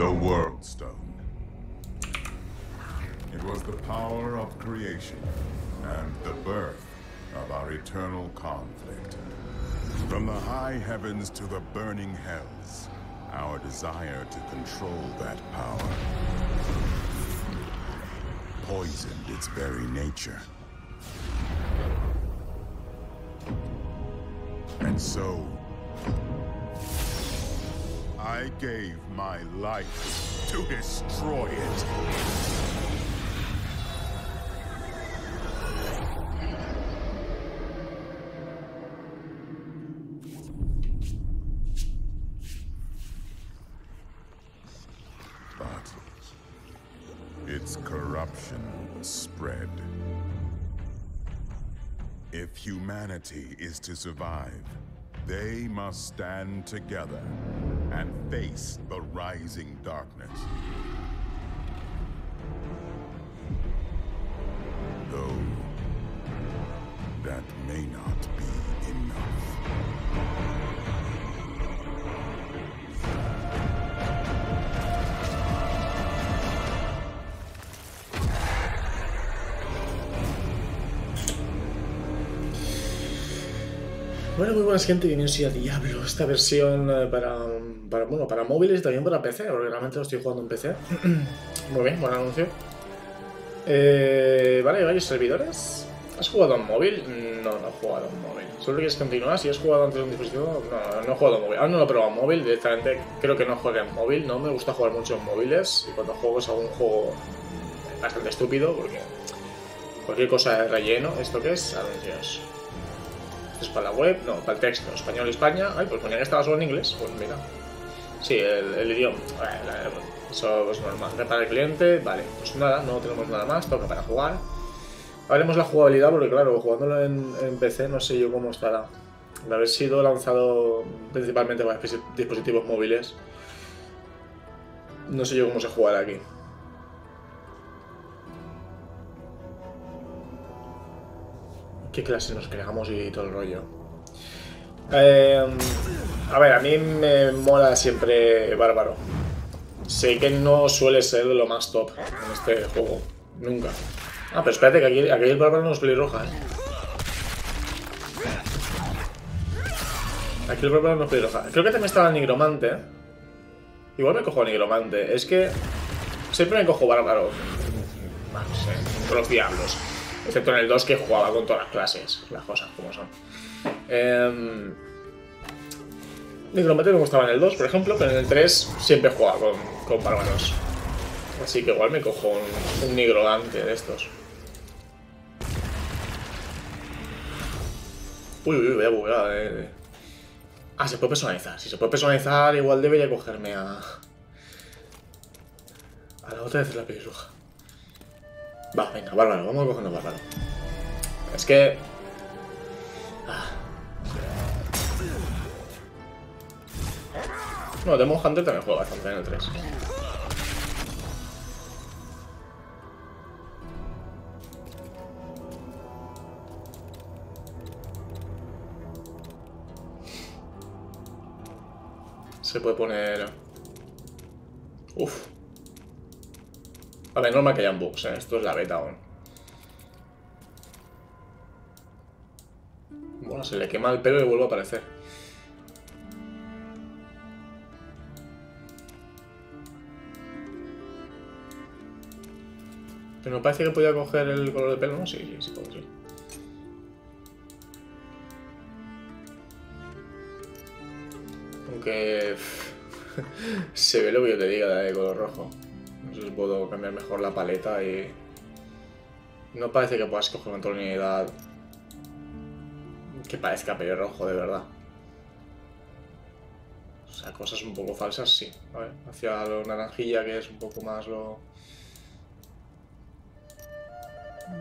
The World Stone. It was the power of creation and the birth of our eternal conflict. From the high heavens to the burning hells, our desire to control that power poisoned its very nature. And so, I gave my life to destroy it. But its corruption spread. If humanity is to survive, they must stand together and face the rising darkness. Though that may not be Bueno, muy buenas gente, bienvenidos a Diablo, esta versión eh, para, bueno, para móviles y también para PC, porque realmente lo estoy jugando en PC. muy bien, buen anuncio. Eh, vale, varios servidores. ¿Has jugado en móvil? No, no he jugado en móvil. ¿Solo quieres continuar? Si has jugado antes en un dispositivo, no, no he jugado en móvil. Aún no lo he probado en móvil, directamente creo que no juego en móvil. No me gusta jugar mucho en móviles y cuando juego es algún juego bastante estúpido porque cualquier cosa de relleno. ¿Esto qué es? Anuncios. ¿Esto es para la web? No, para el texto. Español España. Ay, pues ponía que estaba solo en inglés. Pues mira. Sí, el, el idioma. Eso es normal. Repara el cliente. Vale, pues nada, no tenemos nada más. Toca para jugar. Haremos la jugabilidad porque, claro, jugándolo en, en PC no sé yo cómo estará. De haber sido lanzado principalmente para disposi- dispositivos móviles, no sé yo cómo se jugará aquí. ¿Qué clase nos creamos y todo el rollo? Eh, a ver, a mí me mola siempre Bárbaro. Sé que no suele ser lo más top en este juego. Nunca. Ah, pero espérate, que aquí, el bárbaro no es pelirroja, ¿eh? Aquí el bárbaro no es pelirroja. Creo que también estaba el nigromante. Igual me cojo nigromante. Es que siempre me cojo bárbaro. No sé, con los diablos. Excepto en el 2 que jugaba con todas las clases. Las cosas como son. Eh... Nigromante me gustaba en el 2, por ejemplo, pero en el 3 siempre jugaba con, con bárbaros. Así que igual me cojo un, un nigromante de estos. Uy, uy, voy a buguear, eh. Ah, se puede personalizar. Si se puede personalizar, igual debería cogerme a... A la otra vez la pelirroja. Va, venga, bárbaro, vamos cogiendo bárbaro. Es que... Ah. No, Demon Hunter también juega bastante en el 3. Se puede poner... Uf. A ver, normal que hayan bugs, ¿eh? Esto es la beta aún. Bueno, se le quema el pelo y vuelve a aparecer. Pero me parece que podía coger el color de pelo, ¿no? Sí, sí, sí, puedo, sí. Aunque se ve lo que yo te diga de color rojo. No sé si puedo cambiar mejor la paleta y... No parece que puedas coger una tonalidad que parezca pelirrojo de verdad. O sea, cosas un poco falsas, sí. Hacia lo naranjilla, que es un poco más lo...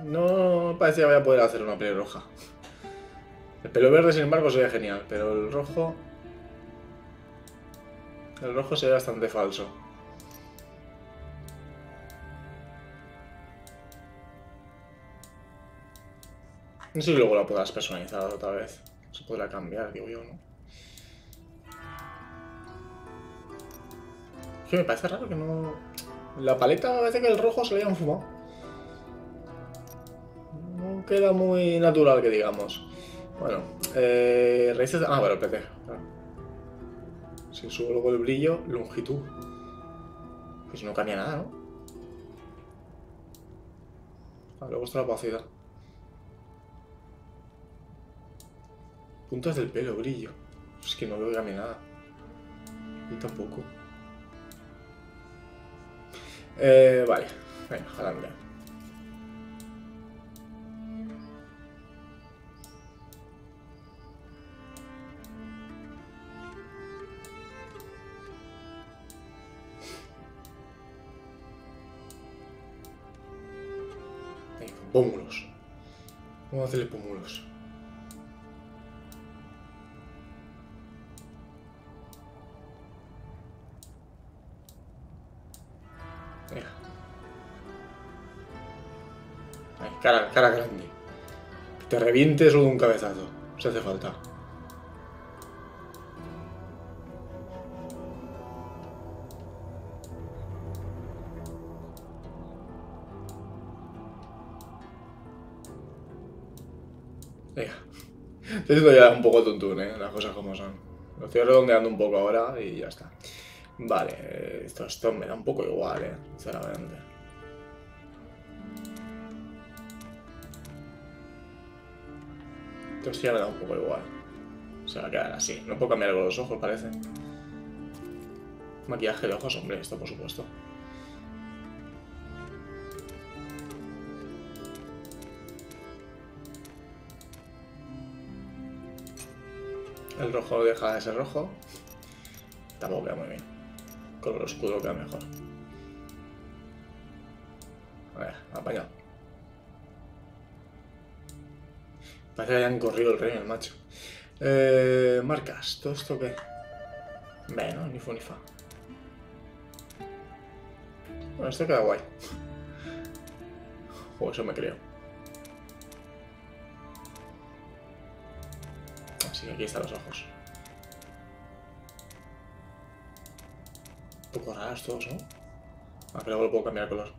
No parece que vaya a poder hacer una pelirroja. El pelo verde, sin embargo, se ve genial, pero el rojo... El rojo se ve bastante falso. No sé si luego la podrás personalizar otra vez. Se podrá cambiar, digo yo, ¿no? Es que me parece raro que no... La paleta parece que el rojo se lo hayan fumado. No queda muy natural que digamos. Bueno, eh, raíces... Ah, bueno, espérate. Claro. Si subo luego el brillo, longitud. Pues no cambia nada, ¿no? Ah, luego está la opacidad. Puntas del pelo, brillo. Es que no veo que cambie nada. Y tampoco. Eh, vale. Venga. Venga, pómulos. Vamos a hacerle pómulos. Cara, cara grande. Que te revientes o de un cabezazo. Si hace falta. Venga. Estoy haciendo ya un poco tontún, ¿eh? Las cosas como son. Lo estoy redondeando un poco ahora y ya está. Vale, eh, esto, esto me da un poco igual, ¿eh? Sinceramente. Ya me da un poco igual. Se va a quedar así. No puedo cambiar algo los ojos, parece. Maquillaje de ojos, hombre, esto por supuesto. El rojo deja de ser rojo. Tampoco queda muy bien. Color oscuro queda mejor. Parece que hayan corrido el rey, el macho. Eh, marcas, ¿todo esto qué? Bueno, ni fu ni fa. Bueno, este queda guay. O eso me creo. Así que aquí están los ojos. Un poco raros todos, ¿no? Ah, pero luego lo puedo cambiar de color.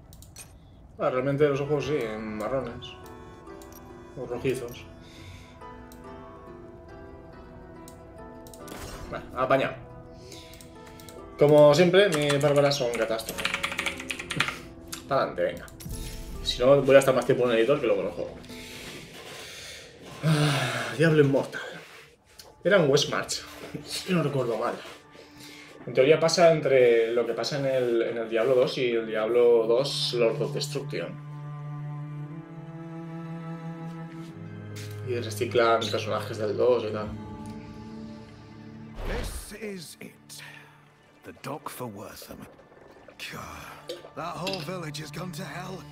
Ah, realmente los ojos sí, marrones. O rojizos. Apañado. Como siempre, mis bárbaras son catástrofe. Para adelante, venga. Si no, voy a estar más tiempo en el editor que luego el juego. Ah, Diablo Inmortal. Era un Westmarch, si no recuerdo mal. En teoría pasa entre lo que pasa en el, en el Diablo 2 y el Diablo 2 Lord of Destruction. Y reciclan personajes del 2 y tal. This is it. The dock for Wortham. God, that whole village has gone to hell.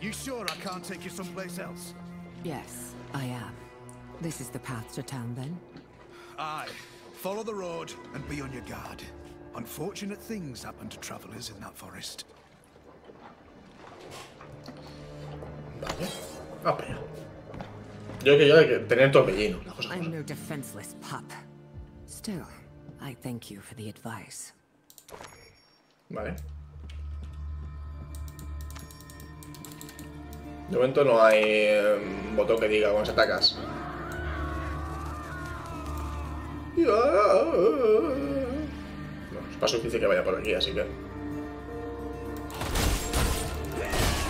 You sure I can't take you someplace else? Yes, I am. This is the path to town then? Aye. Follow the road and be on your guard. Unfortunate things happen to travelers in that forest. Vale. Ah, pero. Yo que yo que tener torbellino, las I'm no defenseless pup. Still, I thank you for the advice. Vale. De momento no hay eh, botón que diga cuando se atacas. No, es más difícil que vaya por aquí, así que.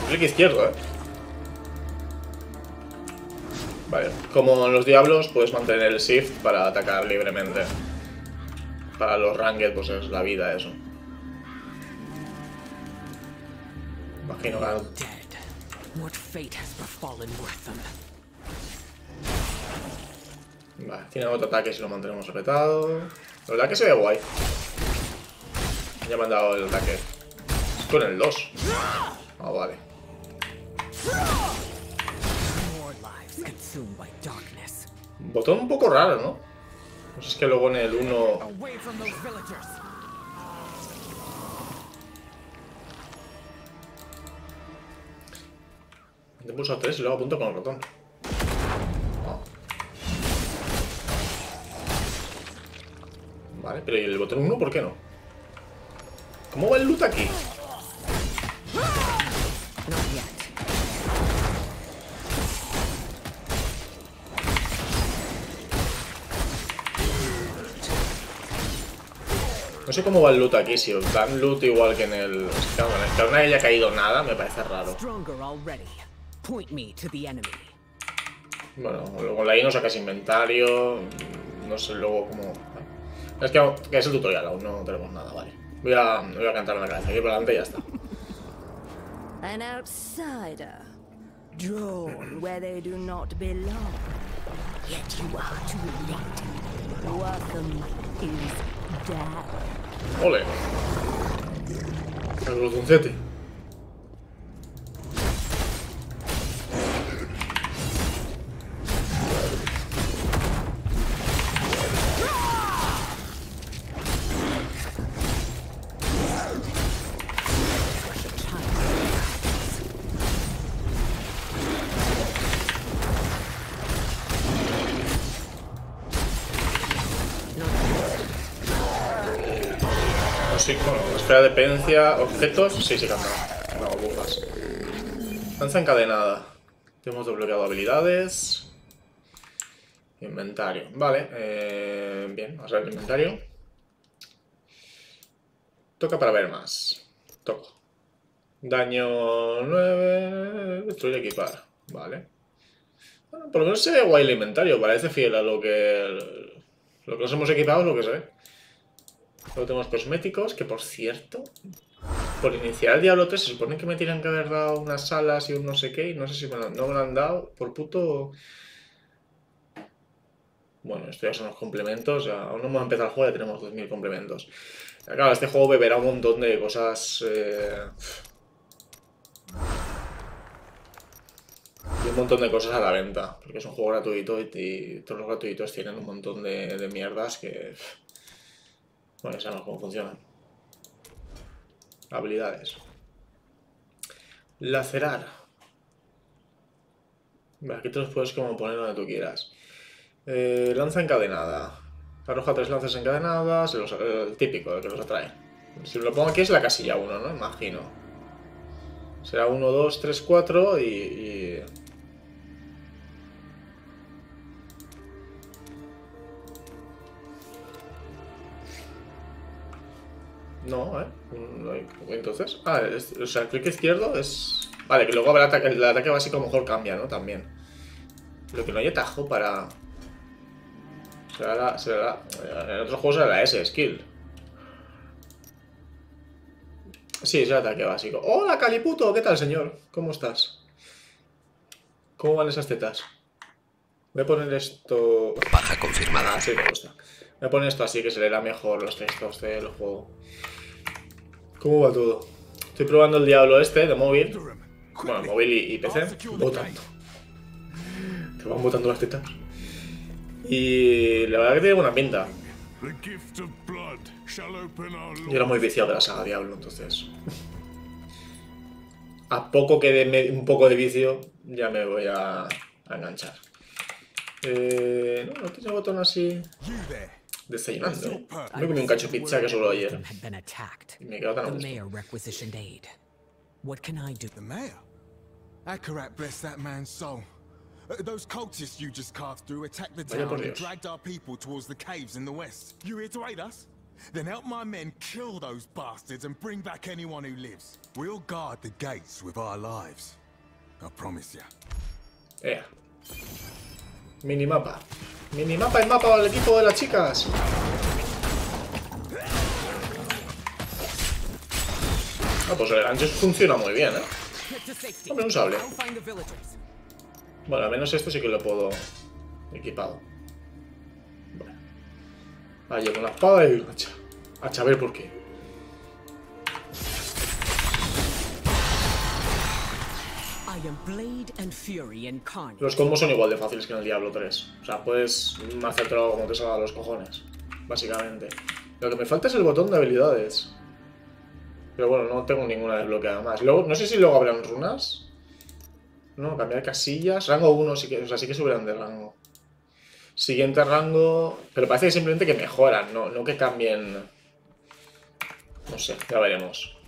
Clic izquierdo, eh. Vale, como los diablos, puedes mantener el shift para atacar libremente. Para los ranked, pues es la vida, eso. Imagino que? Vale, tiene otro ataque si lo mantenemos apretado. La verdad que se ve guay. Ya me han dado el ataque. Es con el 2. Ah, vale. By darkness. Botón un poco raro, ¿no? Pues es que luego en el 1... Away from those villagers! He pulsado 3 y luego apunto con el ratón. Vale, pero ¿y el botón 1 por qué no? ¿Cómo va el loot aquí? No sé cómo va el loot aquí, si os dan loot igual que en el... es que, Claro, en el que no haya caído nada me parece raro. Bueno, luego la I no sacas inventario. No sé luego cómo. Es que, que es el tutorial, aún no tenemos nada, vale. Voy a, voy a cantar en la cabeza, aquí por delante y ya está. An outsider, drawn where they do not belong. Yet you are too late. Wortham is dead. Ole. El botoncete. Dependencia, objetos, sí, sí dado. No, burlas. Lanza encadenada. Hemos desbloqueado habilidades. Inventario. Vale, eh, bien, vamos a ver el inventario. Toca para ver más. Toco. Daño 9. Destruir equipar. Vale. Por lo menos se ve guay el inventario. Parece fiel a lo que. Lo que nos hemos equipado lo que se ve. Luego tenemos cosméticos, que por cierto, por iniciar el Diablo 3 se supone que me tienen que haber dado unas alas y un no sé qué, y no sé si no me lo han dado por puto... Bueno, esto ya son los complementos, ya, aún no hemos empezado el juego, ya tenemos 2000 complementos. Claro, este juego beberá un montón de cosas... eh, y un montón de cosas a la venta, porque es un juego gratuito y, todos los gratuitos tienen un montón de mierdas que... Bueno, ya sabemos cómo funcionan. Habilidades. Lacerar. Aquí te los puedes como poner donde tú quieras. Eh, lanza encadenada. Arroja tres lanzas encadenadas, los- el típico, el que los atrae. Si lo pongo aquí es la casilla 1, ¿no? Imagino. Será 1, 2, 3, 4 y... y... No, ¿eh? No hay- Entonces... Ah, es- o sea, el clic izquierdo es... Vale, que luego habrá ataque, el ataque básico a lo mejor cambia, ¿no? También. Lo que no hay atajo para... Será la... Será la- En otros juegos era la S, skill. Sí, es el ataque básico. ¡Hola, Caliputo! ¿Qué tal, señor? ¿Cómo estás? ¿Cómo van esas tetas? Voy a poner esto... Baja confirmada. Ah, sí, me gusta. Voy a poner esto así que se leerá mejor los textos del juego. ¿Cómo va todo? Estoy probando el Diablo este de móvil. Bueno, móvil y, y PC. Votando. Te van botando las tetas. Y la verdad que tiene buena pinta. Yo era muy viciado de la saga Diablo, entonces. A poco que de un poco de vicio, ya me voy a, a enganchar. Eh, no, no tiene botón así. You there. Desayunando. Me comí un cacho de pizza que solo ayer. Them had been attacked. Y me quedo tan a The gusto. mayor requisitioned aid. What can I do? The mayor? Akarat bless that man's soul. Uh, those cultists you just carved through attacked the Vaya town and dragged our people towards the caves in the west. You here to aid us? Then help my men kill those bastards and bring back anyone who lives. We'll guard the gates with our lives. I promise you. Ea. Minimapa. Minimapa y mapa del equipo de las chicas. Ah, pues el gancho funciona muy bien, ¿eh? Hombre, un sable. Bueno, al menos esto sí que lo puedo equipado. Bueno. Ah, yo con la espada y hacha. Hacha, a ver por qué. Los combos son igual de fáciles que en el Diablo 3. O sea, puedes hacértelo como te salga de los cojones. Básicamente. Lo que me falta es el botón de habilidades. Pero bueno, no tengo ninguna desbloqueada más. No sé si luego habrán runas. No, cambiar casillas. Rango 1, sí que, o sea, sí que subirán de rango. Siguiente rango. Pero parece que simplemente que mejoran, no que cambien. No sé, ya veremos.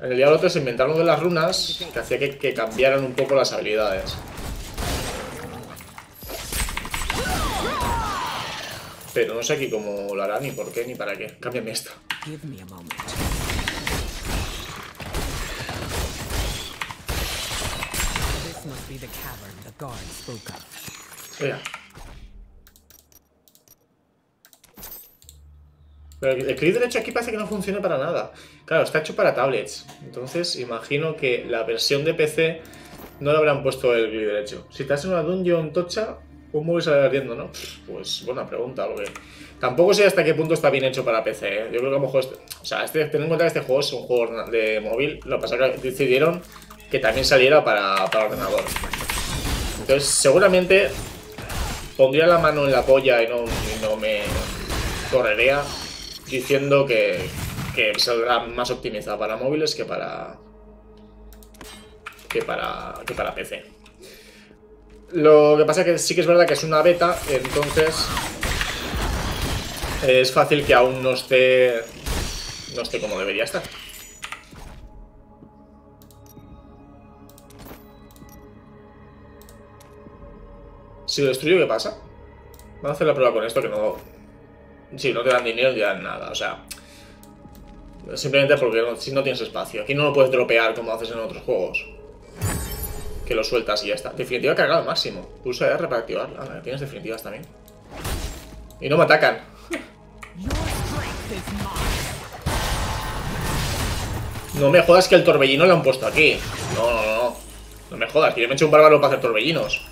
En el Diablo 3 inventaron de las runas que hacía que, que cambiaran un poco las habilidades. Pero no sé aquí cómo lo hará, ni por qué, ni para qué. Cámbiame esta. Give me a moment. This must be the cavern the guard spoke of. Mira. Pero el clic derecho aquí parece que no funciona para nada. Claro, está hecho para tablets. Entonces, imagino que la versión de PC no le habrán puesto el clic derecho. Si estás en una dungeon tocha, ¿cómo sale ardiendo, no? Pues buena pregunta, porque tampoco sé hasta qué punto está bien hecho para PC. ¿eh? Yo creo que a lo mejor... Este... O sea, este, ten en cuenta que este juego es un juego de móvil. Lo que pasa es que decidieron que también saliera para, para ordenador. Entonces, seguramente pondría la mano en la polla y no, y no me correría diciendo que, que saldrá más optimizada para móviles que para que para que para PC. Lo que pasa es que sí que es verdad que es una beta, entonces es fácil que aún no esté no esté como debería estar. Si lo destruyo, ¿qué pasa? Vamos a hacer la prueba con esto que no... Si no te dan dinero, no te dan nada, o sea... Simplemente porque no, si no tienes espacio. Aquí no lo puedes dropear como haces en otros juegos. Que lo sueltas y ya está. Definitiva cargado máximo. Pulsa R para activarla. Ah, tienes definitivas también. Y no me atacan. No me jodas que el torbellino lo han puesto aquí. No, no, no. No me jodas, que yo me he hecho un bárbaro para hacer torbellinos.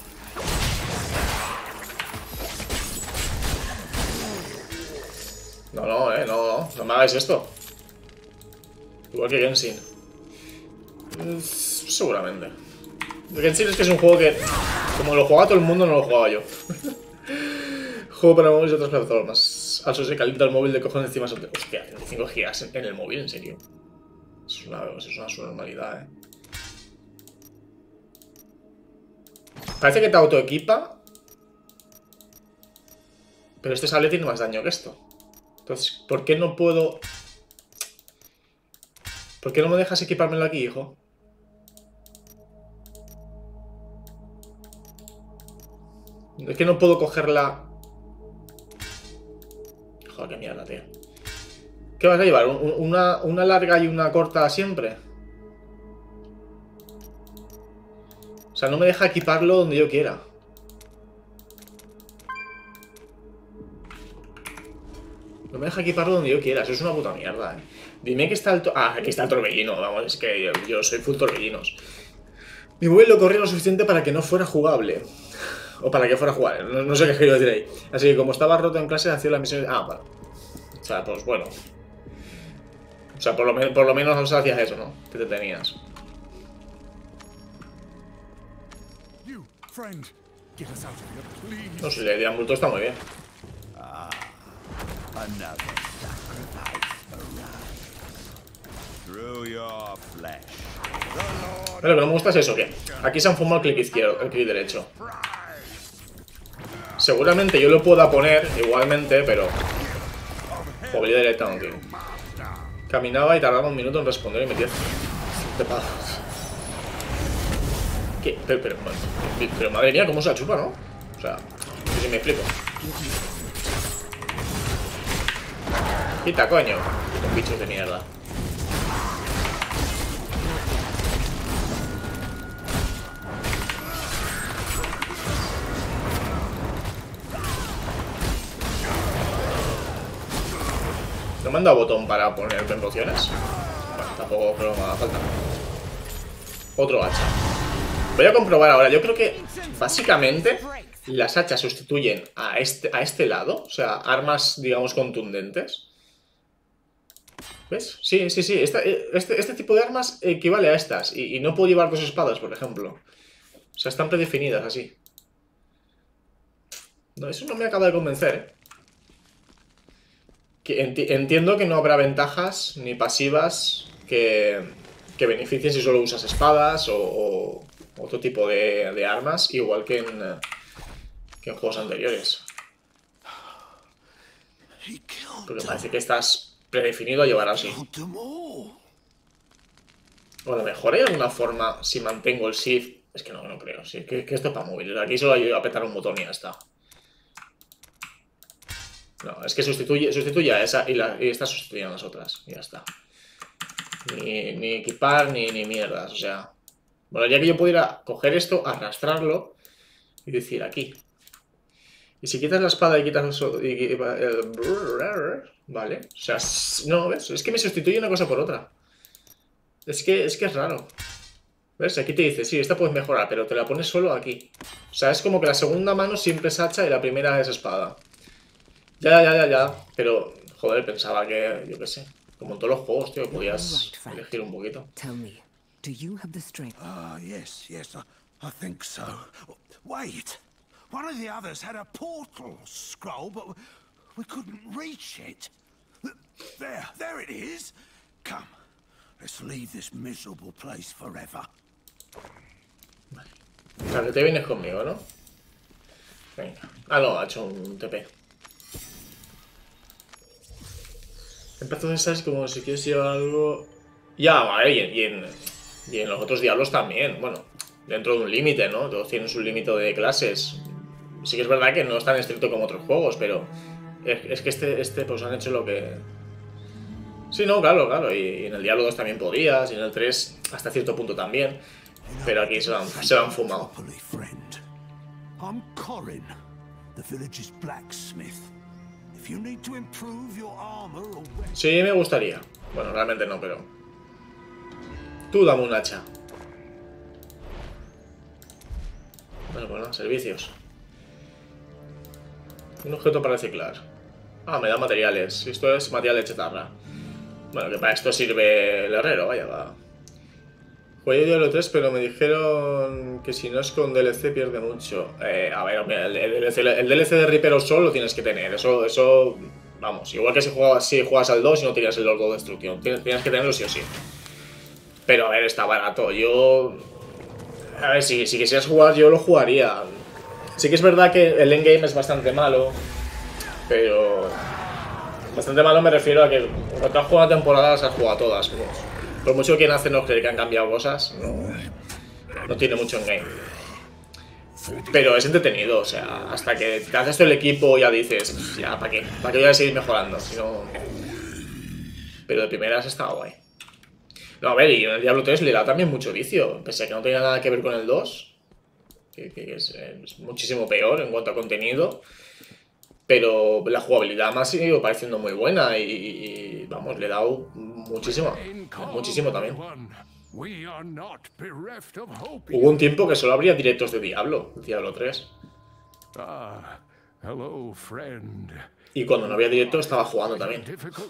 No, no, eh, no, no, no me hagáis esto. Igual que Genshin. Seguramente. Genshin es que es un juego que, como lo jugaba todo el mundo, no lo jugaba yo. juego para móviles y otras plataformas. Al se calienta el móvil de cojones encima. Hostia, 35 gigas en el móvil, en serio. Es una, es una subnormalidad, eh. Parece que te autoequipa. Pero este sable tiene más daño que esto. Entonces, ¿por qué no puedo...? ¿Por qué no me dejas equipármelo aquí, hijo? Es que no puedo cogerla... Joder, qué mierda, tío. ¿Qué vas a llevar? ¿Un- ¿Una, una larga y una corta siempre? O sea, no me deja equiparlo donde yo quiera. No me deja equiparlo donde yo quiera, eso es una puta mierda, eh. Dime que está el... to- Ah, aquí está el torbellino, vamos, es que yo, yo soy full torbellinos. Mi móvil lo corría lo suficiente para que no fuera jugable. O para que fuera jugable, no, no sé qué quiero decir ahí. Así que como estaba roto en clase, hacía las misiones... Ah, vale. O sea, pues bueno. O sea, por lo, por lo menos no hacías eso, ¿no? Que te tenías. No sé, la idea multo está muy bien. Another sacrifice arrives. Through your flesh. Pero lo que no me gusta es eso, que aquí se han fumado el clic izquierdo, el clic derecho. Seguramente yo lo pueda poner igualmente, pero... Movilidad directa no tiene. Caminaba y tardaba un minuto en responder y metía... de pasos. ¿Qué? Pero, pero, pero, pero madre mía, cómo se la chupa, ¿no? O sea, no sé si me explico. Quita, coño. Con bichos de mierda. ¿No han dado botón para poner en pociones? Bueno, tampoco creo que me haga falta. Otro hacha. Voy a comprobar ahora. Yo creo que básicamente las hachas sustituyen a este, a este lado. O sea, armas, digamos, contundentes. ¿Ves? Sí, sí, sí. Esta- eh, este, este tipo de armas equivale a estas. Y, y no puedo llevar dos espadas, por ejemplo. O sea, están predefinidas así. No, eso no me acaba de convencer, ¿eh? Que enti- entiendo que no habrá ventajas ni pasivas que, que beneficien si solo usas espadas o, o otro tipo de, de armas, igual que en, que en juegos anteriores. Porque parece que estas predefinido a llevar así. O a lo mejor hay alguna forma, si mantengo el shift. Es que no, no creo. Sí, que, que esto es para móviles. Aquí solo hay que apretar un botón y ya está. No, es que sustituye, sustituye a esa y, la, y esta sustituye a las otras. Y ya está. Ni, ni equipar ni, ni mierdas. O sea. Bueno, ya que yo pudiera coger esto, arrastrarlo y decir aquí. Y si quitas la espada y quitas eso. y- y- el brrr, Vale. O sea, no, ¿ves? Es que me sustituye una cosa por otra. Es que es, que es raro. ¿Ves? Aquí te dice, sí, esta puedes mejorar, pero te la pones solo aquí. O sea, es como que la segunda mano siempre es hacha y la primera es espada. Ya, ya, ya, ya. Pero, joder, pensaba que, yo qué sé, como en todos los juegos, tío, podías elegir un poquito. Tell me, do you have the strength? Ah, yes, yes, I, I think so. Wait, one of the others had a portal scroll, but we couldn't reach it. There, there it is. Come, let's leave this miserable place forever. Que te vienes conmigo, ¿no? Venga. Ah, no, ha hecho un TP. Entonces, ¿sabes? Como si quieres llevar algo... Ya, vale, y en, y en, y en los otros diablos también. Bueno, dentro de un límite, ¿no? Todos tienen su límite de clases. Sí que es verdad que no es tan estricto como otros juegos, pero... Es, es que este, este, pues han hecho lo que... Sí, no, claro, claro. Y, y en el Diablo 2 también podías, y en el 3 hasta cierto punto también. Pero aquí se lo han, se lo han fumado. Properly, friend. I'm Corin, the village's blacksmith. If you need to improve your armor or weapon, Sí, me gustaría. Bueno, realmente no, pero... Tú dame un hacha. Bueno, bueno, servicios. Un objeto para reciclar. Ah, me da materiales. Esto es material de chatarra. Bueno, que para esto sirve el herrero, vaya, va. Jugué Diablo 3, pero me dijeron que si no es con DLC pierde mucho. Eh, a ver, el, el DLC, de Reaper of Soul lo tienes que tener. Eso, eso, vamos, igual que si juegas, si juegas al 2 y no tienes el Lord of Destruction. Tienes, tienes que tenerlo sí o sí. Pero a ver, está barato. Yo. A ver, si, si quisieras jugar, yo lo jugaría. Sí que es verdad que el endgame es bastante malo. Pero. Bastante malo me refiero a que cuando has jugado temporada las has jugado todas. pues. Por mucho que quieran hacernos creer que han cambiado cosas, no, no tiene mucho endgame. Pero es entretenido, o sea, hasta que te haces todo el equipo ya dices, ya, ¿para qué? ¿Para qué voy a seguir mejorando? Si no... Pero de primeras está guay. No, a ver, y en el Diablo 3 le da también mucho vicio, pese a que no tenía nada que ver con el 2, que, que es, es muchísimo peor en cuanto a contenido, pero la jugabilidad me ha sido pareciendo muy buena y, y, vamos, le he dado muchísimo, muchísimo también. Hubo un tiempo que solo habría directos de Diablo, Diablo 3, Ah, y cuando no había directo estaba jugando también,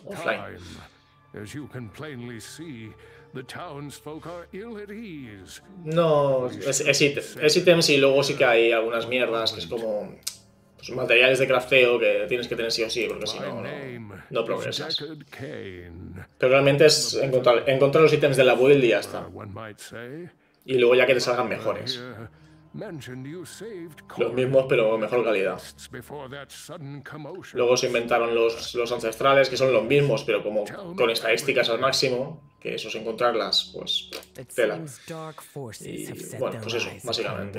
offline. No, es, es, es ítems y luego sí que hay algunas mierdas que es como pues, materiales de crafteo que tienes que tener sí o sí, porque si no, no, no progresas. Pero realmente es encontrar, encontrar los ítems de la build y ya está. say. Y luego ya que te salgan mejores. Los mismos, pero mejor calidad. Luego se inventaron los, los ancestrales, que son los mismos, pero como con estadísticas al máximo, que esos encontrarlas, pues, tela. Y, bueno, pues eso, básicamente.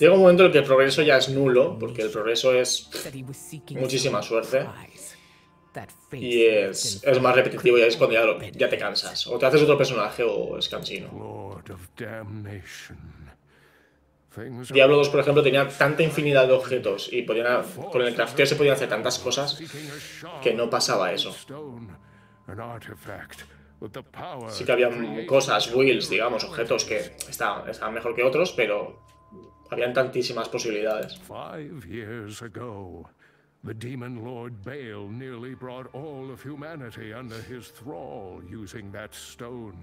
Llega un momento en el que el progreso ya es nulo, porque el progreso es muchísima suerte. y es, es más repetitivo y es cuando ya, lo- ya te cansas. O te haces otro personaje o es cansino. Lord of damnation. Things are Diablo 2, por ejemplo, tenía tanta infinidad de objetos y podían, con el crafteo se podían hacer tantas cosas que no pasaba eso. Sí que había cosas, builds, digamos, objetos que estaban, estaban mejor que otros, pero habían tantísimas posibilidades. Five years ago, the demon lord Baal nearly brought all of humanity under his thrall using that stone.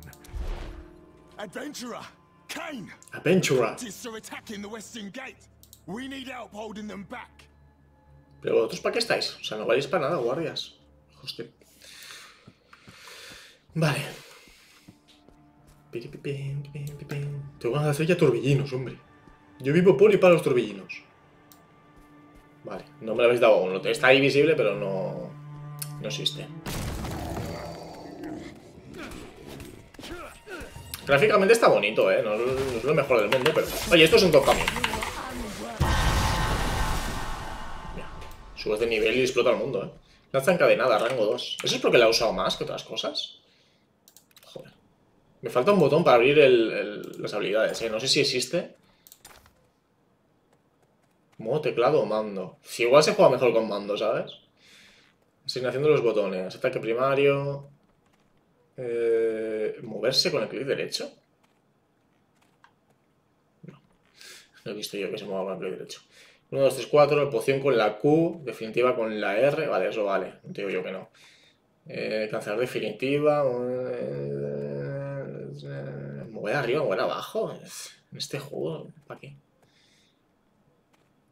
Adventurer! Kane! Adventura. Cultists are attacking the western gate. We need help holding them back. Pero vosotros para qué estáis? O sea, no valéis para nada, guardias. Hostia. Vale. Tengo ganas de hacer ya turbillinos, hombre. Yo vivo por y para los turbillinos. Vale, no me lo habéis dado aún. Está ahí visible, pero no. No existe. Gráficamente está bonito, ¿eh? No, es lo mejor del mundo, pero... Oye, esto es un top camión. Subes de nivel y explota el mundo, ¿eh? Lanza encadenada, rango 2. ¿Eso es porque la he usado más que otras cosas? Joder. Me falta un botón para abrir el- el- las habilidades, ¿eh? No sé si existe. Modo teclado o mando. Si igual se juega mejor con mando, ¿sabes? Asignación de los botones. Ataque primario. Eh, moverse con el clic derecho. No. No he visto yo que se mueva con el clic derecho. 1, 2, 3, 4. Poción con la Q. Definitiva con la R. Vale, eso vale. No digo yo que no. Eh, cancelar definitiva. eh, mover arriba, mover abajo. En este juego, ¿para qué?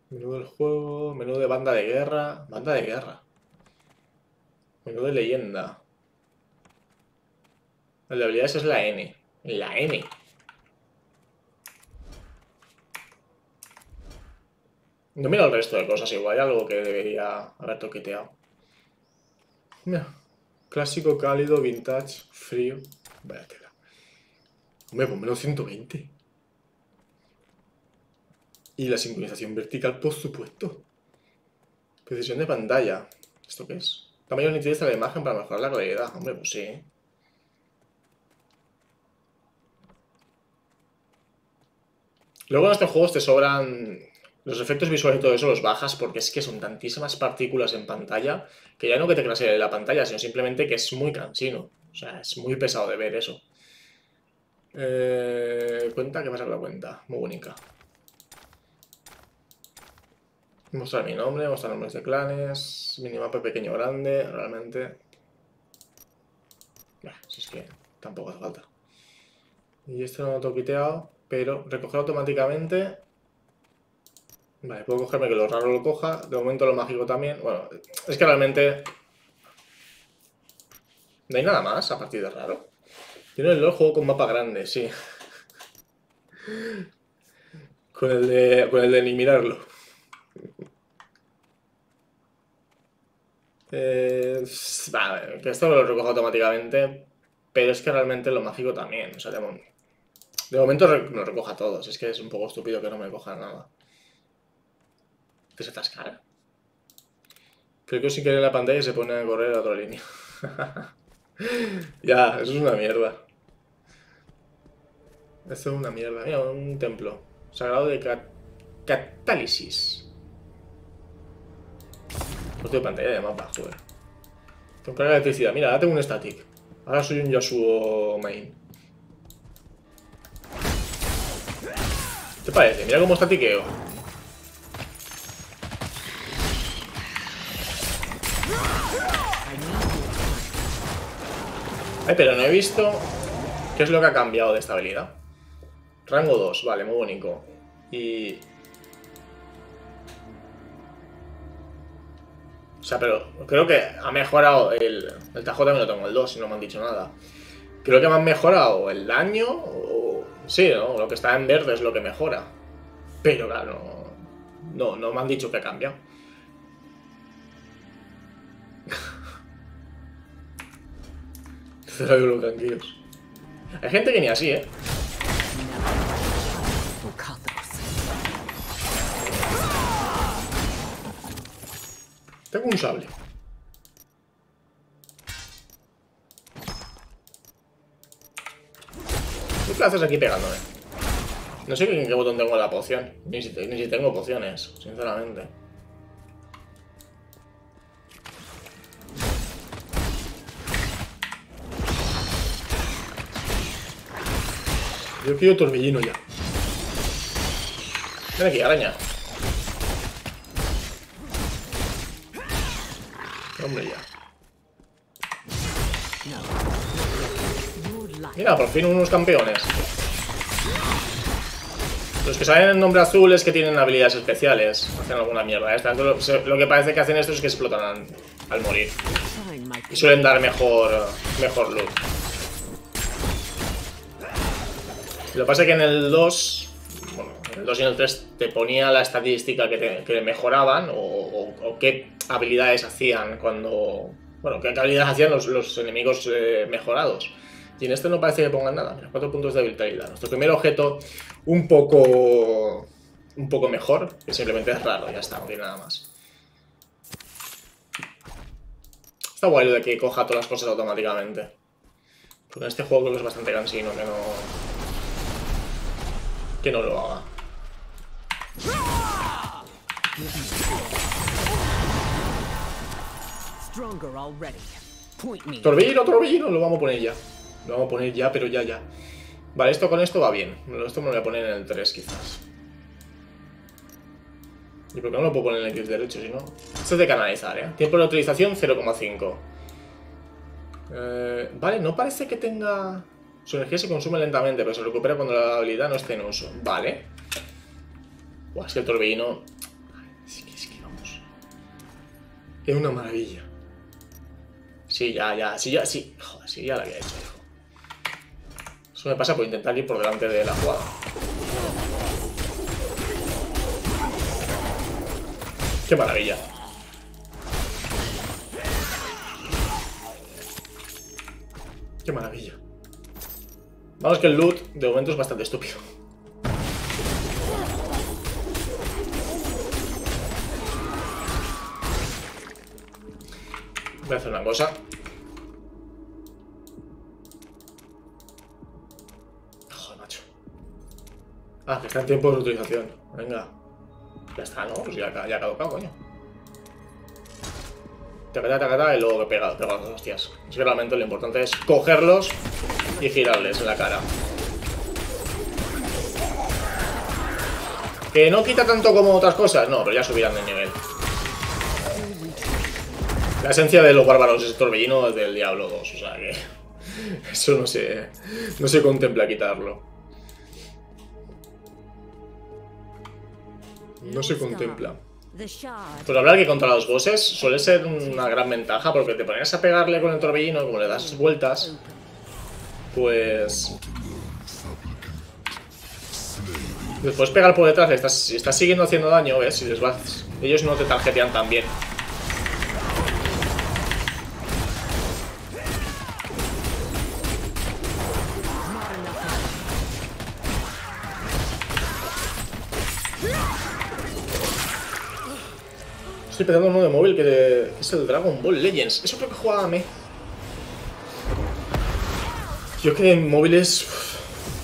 Menú del juego, menú de banda de guerra. Banda de guerra. Menú de leyenda. El de habilidades es la N. La N. No miro el resto de cosas, igual hay algo que debería haber toqueteado. Mira. Clásico, cálido, vintage, frío. Vaya tela. Hombre, ponmelo 120. Y la sincronización vertical, por supuesto. Precisión de pantalla. ¿Esto qué es? Tamaño de nitidez de la imagen para mejorar la claridad. Hombre, pues sí. Luego en estos juegos te sobran los efectos visuales y todo eso los bajas porque es que son tantísimas partículas en pantalla que ya no que te crasee la pantalla, sino simplemente que es muy cansino. O sea, es muy pesado de ver eso. Eh, cuenta, ¿qué pasa con la cuenta? Muy bonita. Mostrar mi nombre, mostrar nombres de clanes, minimapa pequeño grande, realmente. Bah, si es que tampoco hace falta. Y esto no lo tengo quiteado, pero recoger automáticamente. Vale, puedo cogerme que lo raro lo coja. De momento lo mágico también. Bueno, es que realmente. No hay nada más a partir de raro. Yo en el juego con mapa grande, sí. con el de. con el de ni mirarlo. Eh, vale, que esto lo recojo automáticamente. Pero es que realmente lo mágico también. O sea, de, mo- de momento lo recoja todos. Es que es un poco estúpido que no me coja nada. ¿Te se? Creo que sin querer la pantalla se pone a correr a otra línea. ya, eso es una mierda. Esto es una mierda. Mira, un templo. Sagrado de Cat- Catálisis. Puesto de pantalla de mapa, joder. Tengo carga de electricidad. Mira, ahora tengo un static. Ahora soy un Yasuo main. ¿Qué te parece? Mira cómo statiqueo. Ay, pero no he visto qué es lo que ha cambiado de esta habilidad. Rango 2, vale, muy bonito. Y... O sea, pero creo que ha mejorado el... El Tajo también lo tengo el 2, si no me han dicho nada. Creo que me han mejorado el daño o... Sí. Lo que está en verde es lo que mejora. Pero claro, no, no, me han dicho que ha cambiado. Tranquilos. Hay gente que ni así, ¿eh? Tengo un sable. Te haces aquí pegándome? No sé en qué botón tengo la poción. Ni si, ni si tengo pociones, sinceramente. Yo quiero torbellino ya. Ven aquí, araña. Hombre, ya. Your life. Mira, por fin unos campeones. Los que salen en nombre azul es que tienen habilidades especiales. Hacen alguna mierda. Lo, se- lo que parece que hacen esto es que explotan al, morir. Y suelen dar mejor, mejor loot. Lo que pasa es que en el 2, bueno, en el 2 y en el 3 te ponía la estadística que, mejoraban o, qué habilidades hacían cuando, Bueno, qué habilidades hacían los, los enemigos eh, mejorados. Y en este no parece que pongan nada. Mira, 4 puntos de vitalidad. Nuestro primer objeto un poco... Un poco mejor, que simplemente es raro, ya está, no tiene nada más. Está guay lo de que coja todas las cosas automáticamente. Porque en este juego creo que es bastante cansino que no... Que no lo haga. Torbellino, torbellino, lo vamos a poner ya. Lo vamos a poner ya, pero ya, ya. Vale, esto con esto va bien. Esto me lo voy a poner en el 3 quizás. ¿Y por qué no lo puedo poner en el X derecho si no? Esto es de canalizar, ¿eh? Tiempo de utilización 0,5. Eh, vale, no parece que tenga... Su energía se consume lentamente, pero se recupera cuando la habilidad no esté en uso. Vale. Buah, es que el torbellino... Es que, es que vamos... Es una maravilla. Sí, ya, ya, sí, ya, sí. Joder, sí, ya lo había hecho, hijo. Eso me pasa por intentar ir por delante de la jugada. Qué maravilla. Qué maravilla. Vamos que el loot de momento es bastante estúpido. Voy a hacer una cosa. Ah, que está en tiempo de utilización. Venga. Ya está, ¿no? Pues ya, ha caducado, coño. Tacatá, tacatá, y luego que pega, pega las hostias. Es que realmente lo importante es cogerlos y girarles en la cara. ¿Que no quita tanto como otras cosas? No, pero ya subirán de nivel. La esencia de los bárbaros es torbellino del Diablo 2, o sea que... Eso no se, no se contempla quitarlo. No se contempla. Pues hablar que contra los bosses suele ser una gran ventaja porque te pones a pegarle con el torbellino, como le das vueltas, pues... Después pegar por detrás, estás, estás siguiendo haciendo daño, ¿ves? Si les vas... Ellos no te tarjetean tan bien. Pensando en uno de móvil que, es el Dragon Ball Legends. Eso creo que jugaba me. Yo que en móviles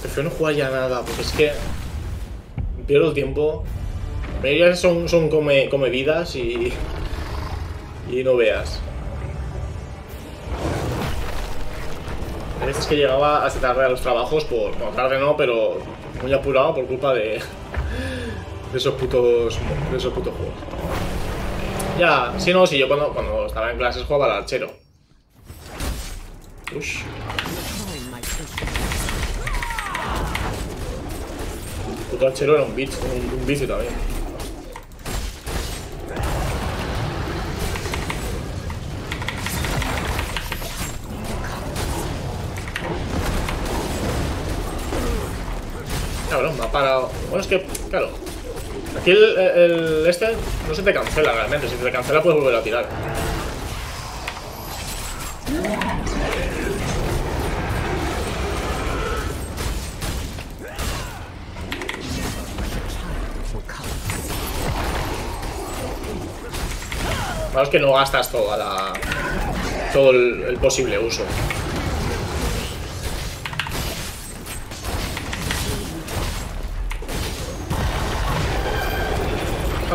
prefiero no jugar ya nada, porque es que pierdo el tiempo. La mayoría son, son come, come vidas y, y no veas. A veces que llegaba hasta tarde a los trabajos, por, bueno, tarde no, pero muy apurado por culpa de, de esos putos, de esos putos juegos. Ya, si no, si yo cuando, cuando estaba en clases jugaba al archero. Ush. Puto archero era un bicho, un, un vicio también. Cabrón, me ha parado. Bueno, es que, claro. Aquí el, este no se te cancela realmente. Si te cancela puedes volver a tirar. Claro, es que no gastas toda la, todo el posible uso.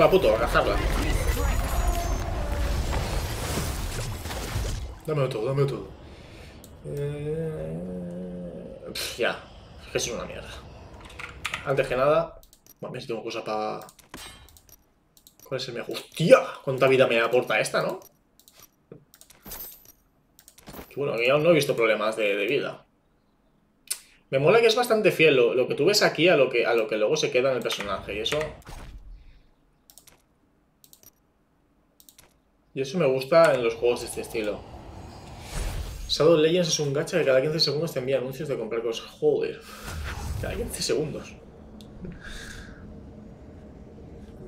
Hala puto, a cazarla. Dámelo todo, dámelo todo. Eh, pf, ya, es que una mierda. Antes que nada, bueno, si tengo cosa para... ¿Cuál es el mejor? ¡Hostia! ¿Cuánta vida me aporta esta, no? Que bueno, aquí aún no he visto problemas de, de vida. Me mola que es bastante fiel lo, lo que tú ves aquí a lo que, a lo que luego se queda en el personaje. Y eso... Y eso me gusta en los juegos de este estilo. Shadow Legends es un gacha que cada 15 segundos te envía anuncios de comprar cosas. Joder. Cada 15 segundos.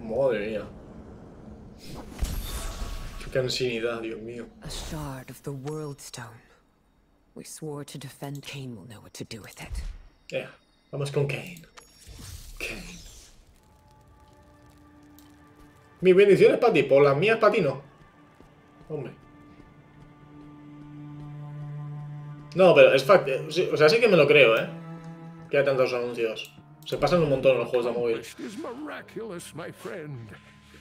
Madre mía. Qué cansinidad, Dios mío. A shard of the World Stone. We swore to defend. Kane will know what to do with it. Yeah, vamos con Kane. Kane. Mis bendiciones para ti, por las mías para ti no. Hombre. No, pero es fact... O sea, sí que me lo creo, ¿eh? Que hay tantos anuncios. Se pasan un montón en los juegos de móvil. It is miraculous, my friend,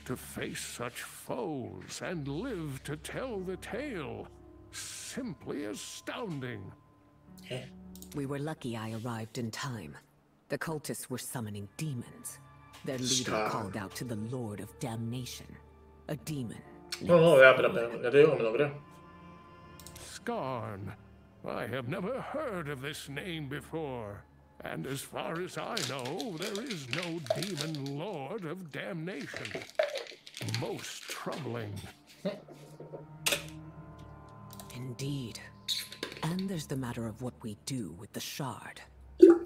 to face such foes and live to tell the tale. Simply astounding. Eh, We were lucky I arrived in time. The cultists were summoning demons. Their leader Scar. called out to the Lord of Damnation. A demon. No, no, ya, pero, pero ya te digo que me lo creo. Skarn. I have never heard of this name before. And as far as I know, there is no demon lord of damnation. Most troubling. Indeed. And there's the matter of what we do with the shard.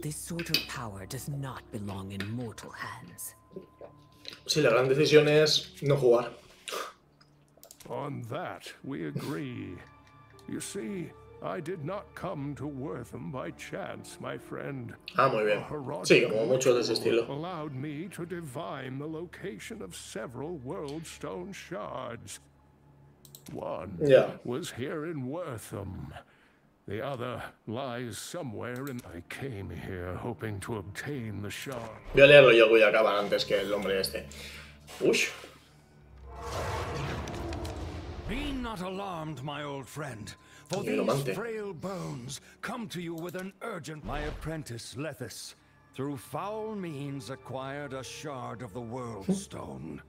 This sort of power does not belong in mortal hands. Sí, la gran decisión es no jugar. On that, we agree. You see, I did not come to Wortham by chance, my friend. Ah, muy bien. Sí, como muchos de ese estilo. allowed me to divine the location of several World Stone shards. One Yeah. was here in Wortham. The other lies somewhere in. I came here hoping to obtain the shard. Voy a leerlo yo, voy a acabar antes que el hombre este. Uy, Be not alarmed, my old friend, for these frail bones come to you with an urgent. My apprentice, Lethis, through foul means acquired a shard of the World Stone.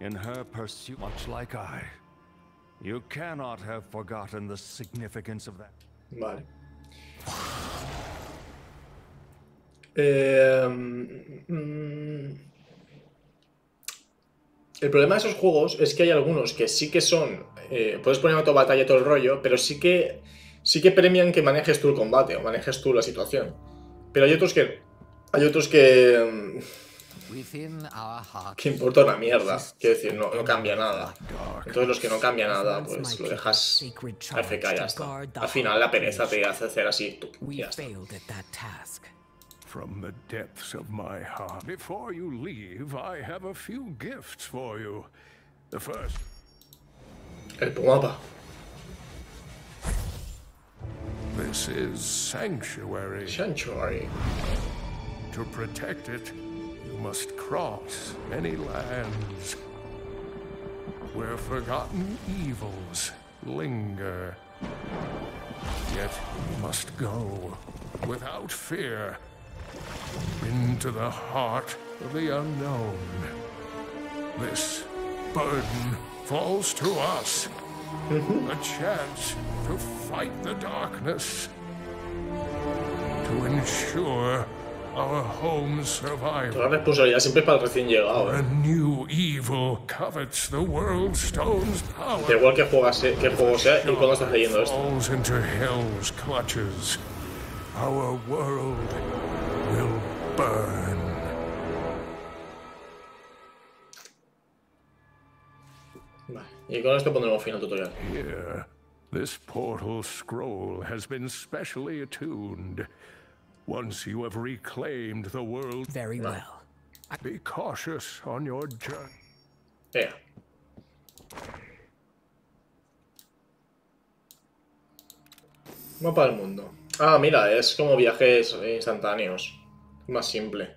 In her pursuit, much like I, you cannot have forgotten the significance of that. Vale. Eh, mm, el problema de esos juegos es que hay algunos que sí que son. eh, puedes poner auto batalla todo el rollo, pero sí que. Sí que premian que manejes tú el combate o manejes tú la situación. Pero hay otros que. Hay otros que. que importa una mierda. Quiero decir, no, no cambia nada. Entonces los que no cambia nada, pues lo dejas AFK y ya está. Al final la pereza te hace hacer así. tú, ya está. From the depths of my heart. Before you leave, I have a few gifts for you. The first El Pumapa. this is Sanctuary. Sanctuary. To protect it, you must cross many lands where forgotten evils linger. Yet you must go without fear into the heart of the unknown. This burden falls to us. A chance to fight the darkness. To ensure our home's survival. La responsabilidad siempre para el recién llegado, A ¿eh? new evil covets the world stone's power. igual que, juegas, qué juego sea y cuando estás leyendo esto. Falls into hell's clutches. Our world burn. Vale. Y con esto pondremos fin al tutorial. Here, this portal scroll has been specially attuned. Once you have reclaimed the world, Very well. be cautious on your journey. Ea. Mapa del mundo. Ah, mira, es como viajes instantáneos. Más simple.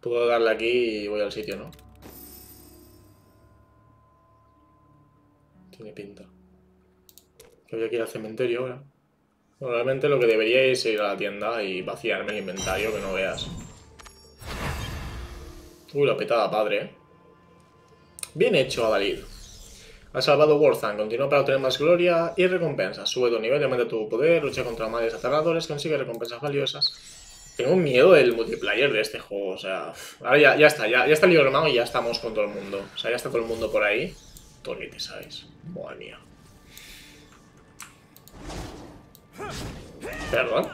Puedo darle aquí y voy al sitio, ¿no? Tiene pinta. Que voy a ir al cementerio ahora. Bueno, realmente lo que debería es ir a la tienda y vaciarme el inventario, que no veas. Uy, la petada padre, ¿eh? Bien hecho, Adalid. Has salvado Wortham, continúa para obtener más gloria y recompensas. Sube tu nivel, aumenta tu poder, lucha contra males aterradores, consigue recompensas valiosas. Tengo miedo del multiplayer de este juego, o sea... Ahora ya, ya está, ya, ya está el armado y ya estamos con todo el mundo. O sea, ya está todo el mundo por ahí. Torrete, ¿sabes? Madre mía. ¿Perdón?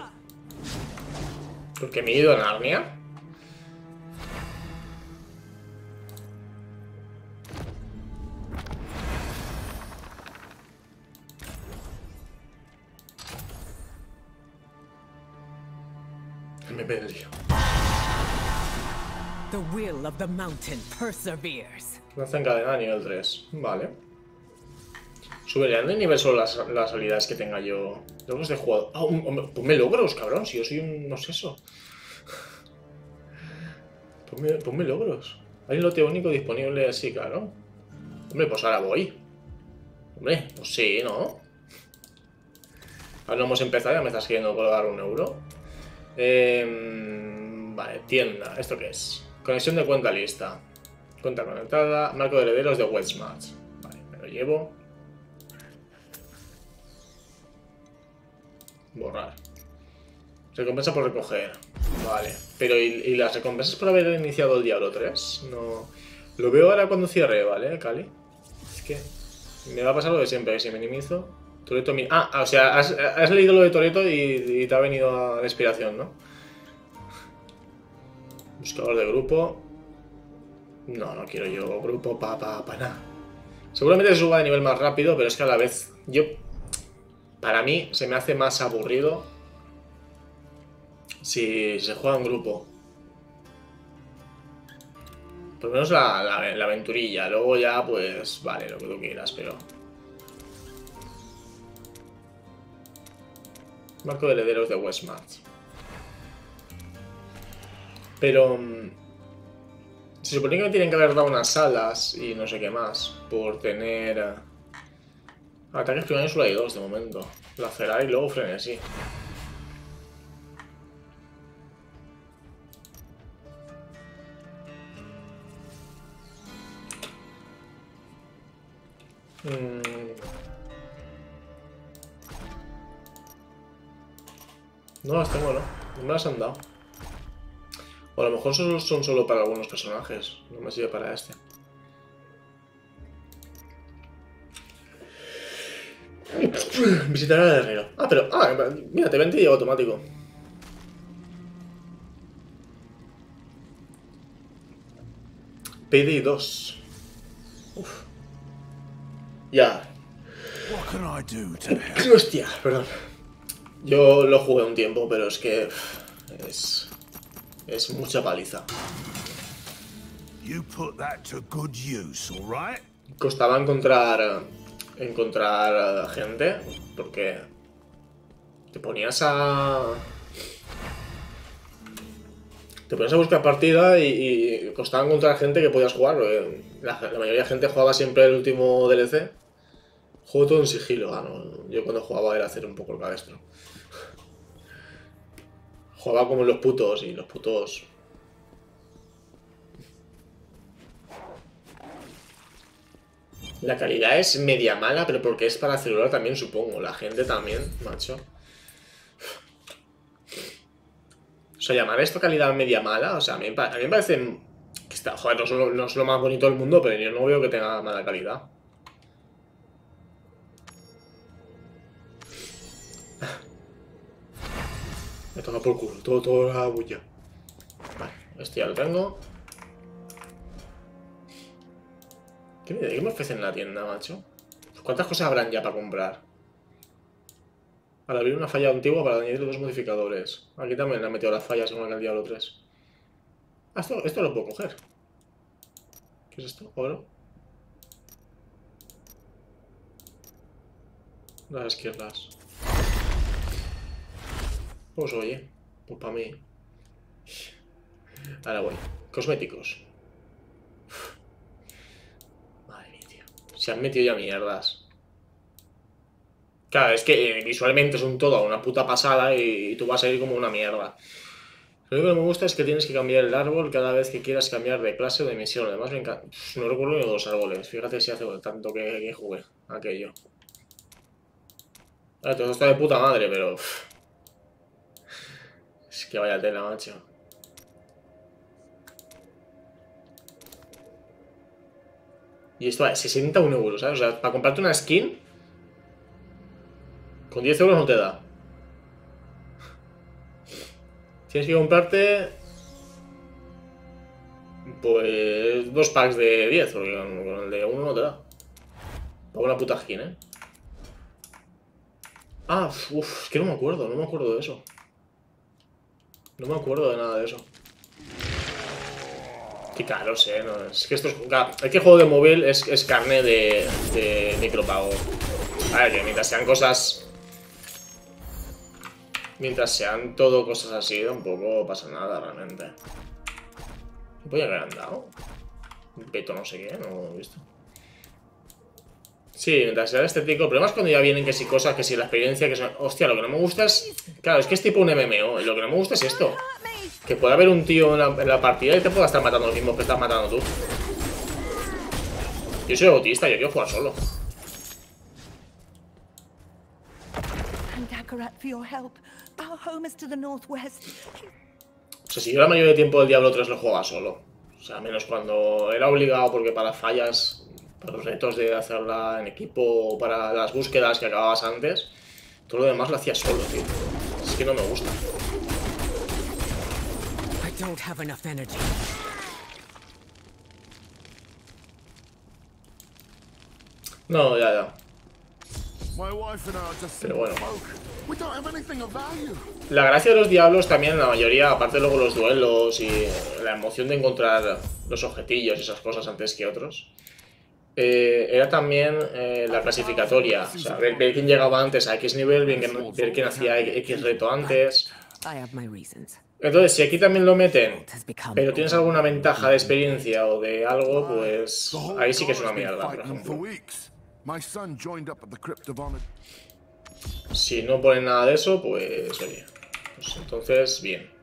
¿Porque me he ido a Narnia? Me me lío. The will of the mountain perseveres. Lanza encadenada a nivel 3. Vale. Subirían de nivel solo las, las habilidades que tenga yo. Logros de jugador. Ah, un- ponme logros, cabrón. Si yo soy un. No sé eso. Ponme, ponme logros. Hay un lote único disponible así, claro. Hombre, pues ahora voy. Hombre, pues sí, ¿no? Ahora no hemos empezado, ya me estás queriendo colgar un euro. Em, vale, tienda. ¿Esto qué es? Conexión de cuenta lista. Cuenta conectada. Marco de herederos de Westmart. Vale, me lo llevo. Borrar. Recompensa por recoger. Vale. Pero ¿y, las recompensas por haber iniciado el Diablo 3? No. Lo veo ahora cuando cierre, ¿vale, Cali? Es que me va a pasar lo de siempre, que si minimizo. Toreto mi... Ah, o sea, has, leído lo de Toreto y, te ha venido a la inspiración, ¿no? Buscador de grupo. No, no quiero yo grupo pa, pa, pa nada. Seguramente se suba de nivel más rápido, pero es que a la vez yo... Para mí se me hace más aburrido si se juega en grupo. Por lo menos la aventurilla. Luego ya, pues, vale, lo que tú quieras, pero... Marco de herederos de Westmart. Pero... mm, Se supone que me tienen que haber dado unas alas y no sé qué más. Por tener... eh, Ataques primarios solo hay dos de momento. Lacerar y luego frenesí. Mm. No las tengo, ¿no? No me las han dado. O a lo mejor solo son solo para algunos personajes. No me sirve para este. Visitar al herrero. Ah, pero... Ah, mira, te vente y llevo automático. PD 2. Uf. Ya. Hostia, perdón. Yo lo jugué un tiempo, pero es que... Es... Es mucha paliza. Costaba encontrar... Encontrar eh, gente, porque... Te ponías a... Te ponías a buscar partida y, y costaba encontrar gente que podías jugar. La, la mayoría de gente jugaba siempre el último DLC. Juego todo en sigilo. ah, no, Yo cuando jugaba era hacer un poco el cabestro. Jugaba como los putos y los putos. La calidad es media mala, pero porque es para celular también, supongo. La gente también, macho. O sea, llamar esto calidad media mala, o sea, a mí, me parece que está, joder, no es lo más bonito del mundo, pero yo no veo que tenga mala calidad. Me toca por culo, todo, todo la bulla. Vale, este ya lo tengo. ¿Qué me, qué ofrecen en la tienda, macho? ¿Cuántas cosas habrán ya para comprar? Al abrir una falla antigua para añadir dos modificadores. Aquí también le han metido las fallas que el Diablo 3. Ah, esto, esto lo puedo coger. ¿Qué es esto? ¿Oro? Las izquierdas. Pues oye, pues para mí. Ahora voy. Cosméticos. Madre mía, tío. Se han metido ya mierdas. Claro, es que eh, visualmente es un todo una puta pasada y, tú vas a ir como una mierda. Lo único que me gusta es que tienes que cambiar el árbol cada vez que quieras cambiar de clase o de misión. Además, me encanta. No recuerdo ni los árboles. Fíjate si hace tanto que, jugué aquello. Vale, todo está de puta madre, pero. Es que vaya tela, macho. Y esto vale 61 euros, ¿sabes? O sea, para comprarte una skin. Con 10 euros no te da. Tienes que comprarte. Pues. Dos packs de 10, porque con, el de uno no te da. Pago una puta skin, ¿eh? Ah, uff, es que no me acuerdo, no me acuerdo de eso. No me acuerdo de nada de eso. Qué caros, eh. No, es que esto es. Es que juego de móvil es, es carne de, de micropago. A ver, que mientras sean cosas. Mientras sean todo cosas así, tampoco pasa nada realmente. ¿Qué podía haber andado? Un peto no sé qué, no lo he visto. Sí, mientras sea estético. El problema es cuando ya vienen que si cosas, que si la experiencia, que son... Hostia, lo que no me gusta es... Claro, es que es tipo un MMO. Lo que no me gusta es esto. Que pueda haber un tío en la, en la partida y te pueda estar matando los mismos que estás matando tú. Yo soy autista, yo quiero jugar solo. O sea, si yo la mayoría de tiempo del Diablo 3 lo jugaba solo. O sea, menos cuando era obligado porque para fallas, para los retos de hacerla en equipo o para las búsquedas que acababas antes, todo lo demás lo hacía solo, tío. Es que no me gusta. I don't have enough energy. No, ya, ya. Pero bueno. La gracia de los diablos también, la mayoría, aparte luego los duelos y la emoción de encontrar los objetillos y esas cosas antes que otros, eh, era también eh, la clasificatoria. O sea, ver, quién llegaba antes a X nivel, ver quién, ver hacía X reto antes. Entonces, si aquí también lo meten, pero tienes alguna ventaja de experiencia o de algo, pues ahí sí que es una mierda, por ejemplo. Si no ponen nada de eso, pues oye. Pues entonces, bien.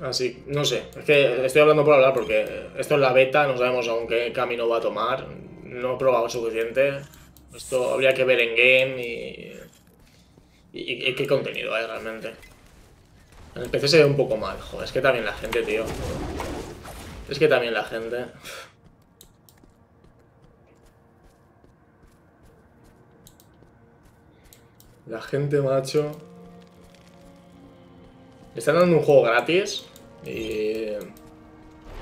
Así, no sé. Es que estoy hablando por hablar porque esto es la beta, no sabemos aún qué camino va a tomar. No he probado suficiente. Esto habría que ver en game y. y, y qué contenido hay realmente. En el PC se ve un poco mal, joder. Es que también la gente, tío. Es que también la gente. La gente, macho. Le están dando un juego gratis y.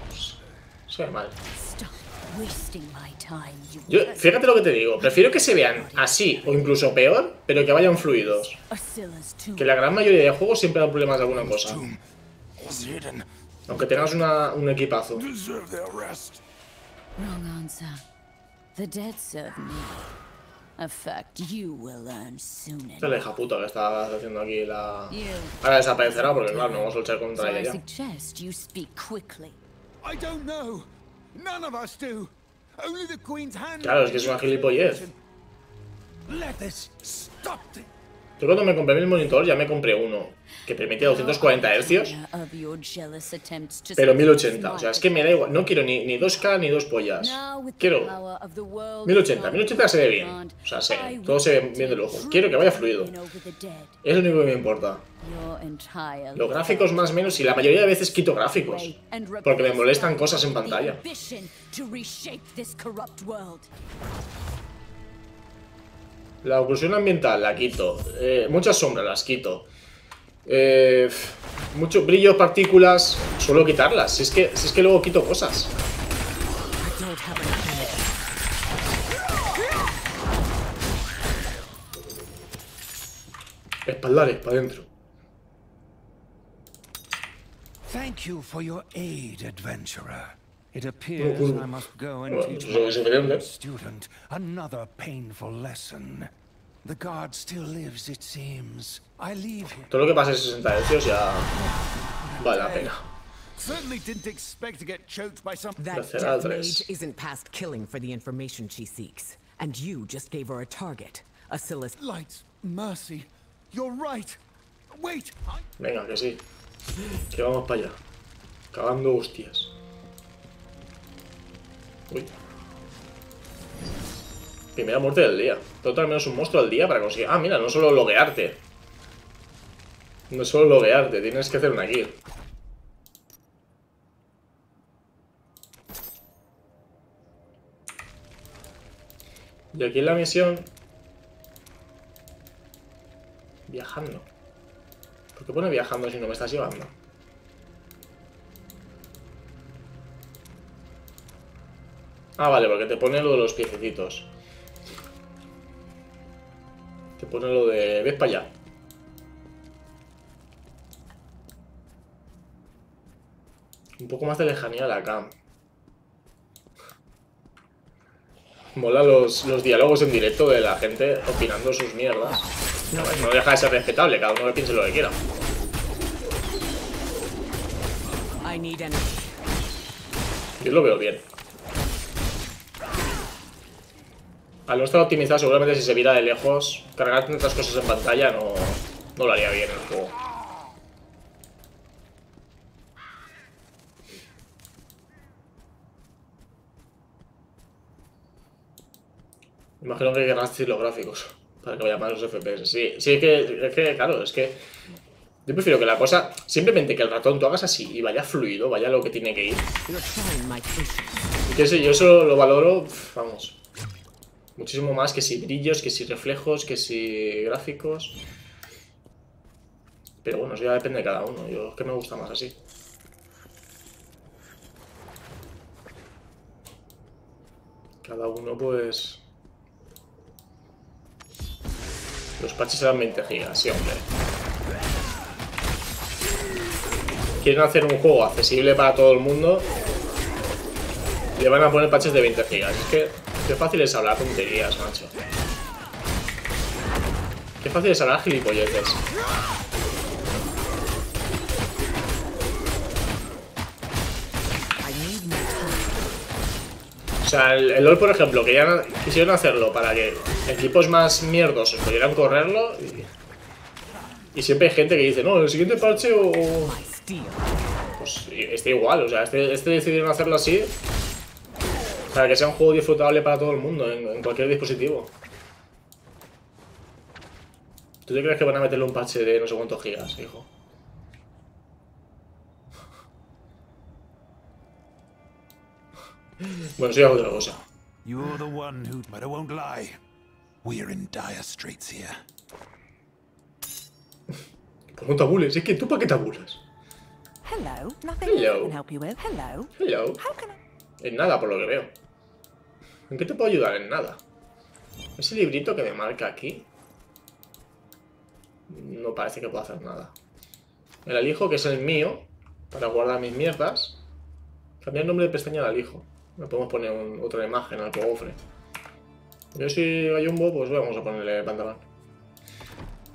pues, se ve mal. Stop wasting my time, you Yo, fíjate lo que te digo, prefiero que se vean así o incluso peor, pero que vayan fluidos. Que la gran mayoría de juegos siempre dan problemas de alguna cosa. Aunque tengas una- un equipazo. Deserve their rest. Wrong answer. The dead serve me. A fact you will learn soon Esta es la hija puta que está haciendo aquí la. You. Ahora desaparecerá porque, claro, no vamos a luchar So contra I ella ya. suggest you speak quickly. I don't know. None of us do. Only the Queen's hand. Claro, es que es una gilipollez. Let this stop it. Yo cuando me compré mi monitor ya me compré uno que permitía 240 Hz, Of your jealous attempts to pero set 1080. O sea, es que me da igual. No quiero ni, ni 2K ni dos pollas. Quiero power of the world 1080. at 1080 se ve bien. O sea, se, todo se ve bien de lujo. truly Quiero que vaya fluido. Es lo único que me importa. Los gráficos más o menos y la mayoría de veces quito gráficos. Porque me molestan cosas en pantalla. La oclusión ambiental la quito. Eh, muchas sombras las quito. Eh, mucho brillo, partículas. Suelo quitarlas. Si es, que, si es que luego quito cosas. Espaldares, para adentro. Thank you for your aid, adventurer. It mm-hmm. appears cool. I must go and mm-hmm. teach eso es my student another painful lesson. The guard still lives, it seems. I leave here. Todo lo que pase en 60 Hz ya vale la pena. Certainly didn't expect to get choked by some. That That's it, death mage isn't past killing for the information she seeks. And you just gave her a target. Asylus. Lights, mercy. You're right. Wait. I... Venga, que sí. Que vamos para allá. Cagando hostias. Uy. Primera muerte del día. Total al menos un monstruo al día para conseguir. Ah, mira, no solo loguearte. No solo loguearte, tienes que hacer una kill. Y aquí en la misión. Viajando. ¿Por qué pone viajando si no me estás llevando? Ah, vale, porque te pone lo de los piececitos. Te pone lo de... Ves para allá. Un poco más de lejanía a la cam. Mola los, los diálogos en directo de la gente opinando sus mierdas. No, no deja de ser respetable, cada uno que piense lo que quiera. I need energy. Yo lo veo bien. Al no estar optimizado, seguramente si se viera de lejos, cargar tantas cosas en pantalla no, no lo haría bien el juego. Imagino que querrán así los gráficos para que vaya más los FPS. Sí, sí, es que, es que, claro, es que yo prefiero que la cosa, simplemente que el ratón tú hagas así y vaya fluido, vaya lo que tiene que ir. Y que sé, yo eso lo valoro, vamos, muchísimo más que si brillos, que si reflejos, que si gráficos. Pero bueno, eso ya depende de cada uno. Yo es que me gusta más así. Cada uno, pues. Los patches eran 20 gigas, sí, hombre. Quieren hacer un juego accesible para todo el mundo. Le van a poner patches de 20 gigas. Es que qué fácil es hablar tonterías, macho. Qué fácil es hablar gilipolleces. O sea, el, el LOL, por ejemplo, que ya quisieron hacerlo para que equipos más mierdos pudieran correrlo. Y, y siempre hay gente que dice, no, el siguiente parche o. Pues está igual, o sea, este, este decidieron hacerlo así. Para que sea un juego disfrutable para todo el mundo, en, en cualquier dispositivo. ¿Tú te crees que van a meterle un parche de no sé cuántos gigas, hijo? Bueno, sí, otra cosa. You're the one who. But I won't lie. We're in dire straits here. Pues no tabules, es que tú para qué tabulas. Hello. Nothing Hello. I can help you with. Hello. Hello. How can I? En nada, por lo que veo. ¿En qué te puedo ayudar? En nada. Ese librito que me marca aquí. No parece que pueda hacer nada. El alijo, que es el mío, para guardar mis mierdas. Cambiar el nombre de pestaña al alijo. Le podemos poner otra imagen al cofre. Yo si hay un bo, pues vamos a ponerle pantalón.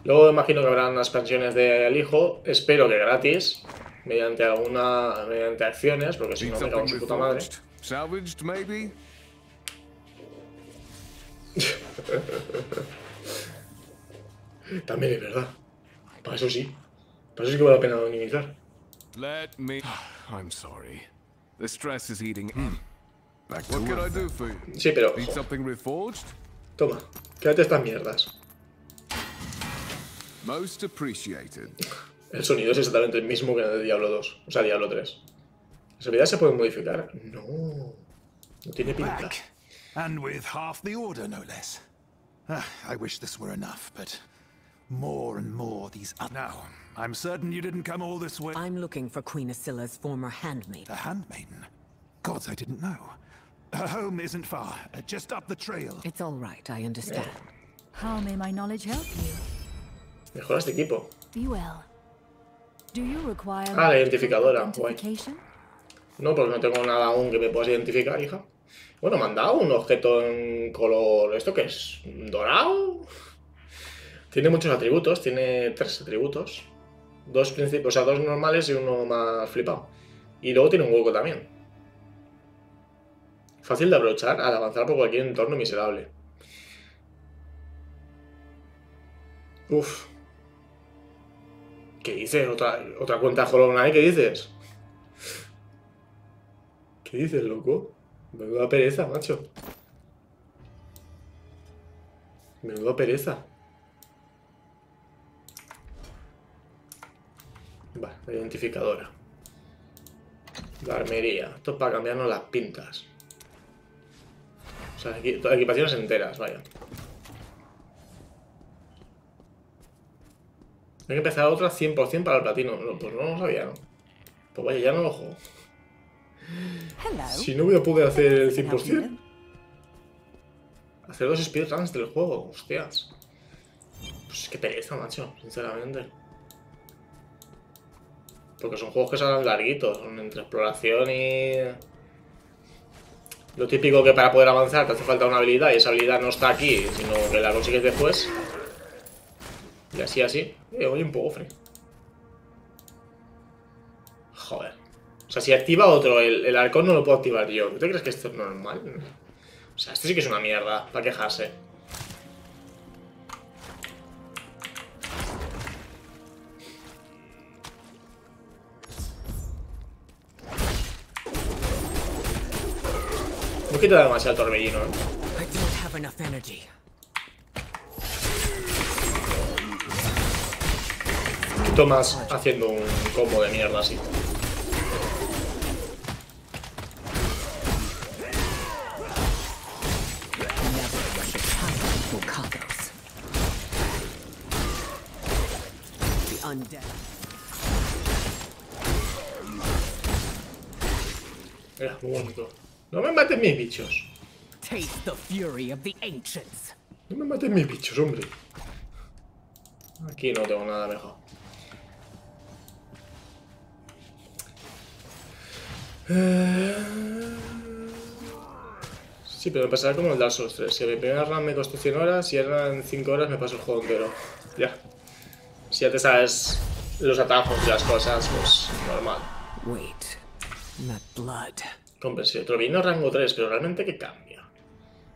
Luego imagino que habrán expansiones de alijo. Espero que gratis. Mediante alguna. mediante acciones, porque si no me cago en su puta madre. También es verdad. Para eso sí. Para eso sí que vale la pena minimizar. Let me. I'm sorry. The stress is eating. Back to What can I work. do for you? Sí, pero. Need something reforged? Toma, quédate estas mierdas. Most appreciated. El sonido es exactamente el mismo que en el de Diablo 2. O sea, Diablo 3. ¿Las habilidades se pueden modificar? No. No tiene pinta. Back. And with half the order, no less. Ah, I wish this were enough, but more and more these. oth- Now, I'm certain you didn't come all this way. I'm looking for Queen Asilla's former handmaid. A handmaiden. Gods, I didn't know. Her home isn't far, uh, just up the trail. It's all right, I understand. How may my knowledge help you? Mejora este equipo. Be well. Do you require Ah, la identificadora, guay. identification? No, porque no tengo nada aún que me puedas identificar, hija. Bueno, me han dado un objeto en color... ¿Esto qué es? ¿Dorado? Tiene muchos atributos, tiene tres atributos. Dos principios, o sea, dos normales y uno más flipado. Y luego tiene un hueco también. Fácil de aprovechar al avanzar por cualquier entorno miserable. Uf. ¿Qué dices? ¿Otra, otra cuenta Hollow Knight? ¿Qué dices? ¿Qué dices, loco? Menuda pereza, macho. Menuda pereza. Vale, la identificadora. La armería. Esto es para cambiarnos las pintas. O sea, equi- equipaciones enteras, vaya. Hay que empezar otra 100% para el platino. No, pues no lo sabía, ¿no? Pues vaya, ya no lo juego. Si no voy a poder hacer el Nothing I can help you 100%. Hacer dos speedruns del juego, hostias. Pues qué pereza, macho, sinceramente. Porque son juegos que son larguitos, son entre exploración y... Lo típico que para poder avanzar te hace falta una habilidad y esa habilidad no está aquí, sino que la consigues después. Y así, así. Eh, oye, un poco. Joder. O sea, si activa otro, el, el halcón no lo puedo activar yo. ¿Tú crees que esto es normal? O sea, esto sí que es una mierda, para quejarse. No quita demasiado el torbellino, ¿eh? Quito más haciendo un combo de mierda así. Muy bonito. No me maten mis bichos. Taste the fury of the ancients. No me maten mis bichos, hombre. Aquí no tengo nada mejor. Eh, Sí, pero me pasará como el Dark Souls 3. Si mi primera run me costó 100 horas ahora en 5 horas me paso el juego entero. Ya. Si ya te sabes los atajos y las cosas, pues normal. Wait, that blood. Trovino rango 3, pero realmente ¿qué cambia?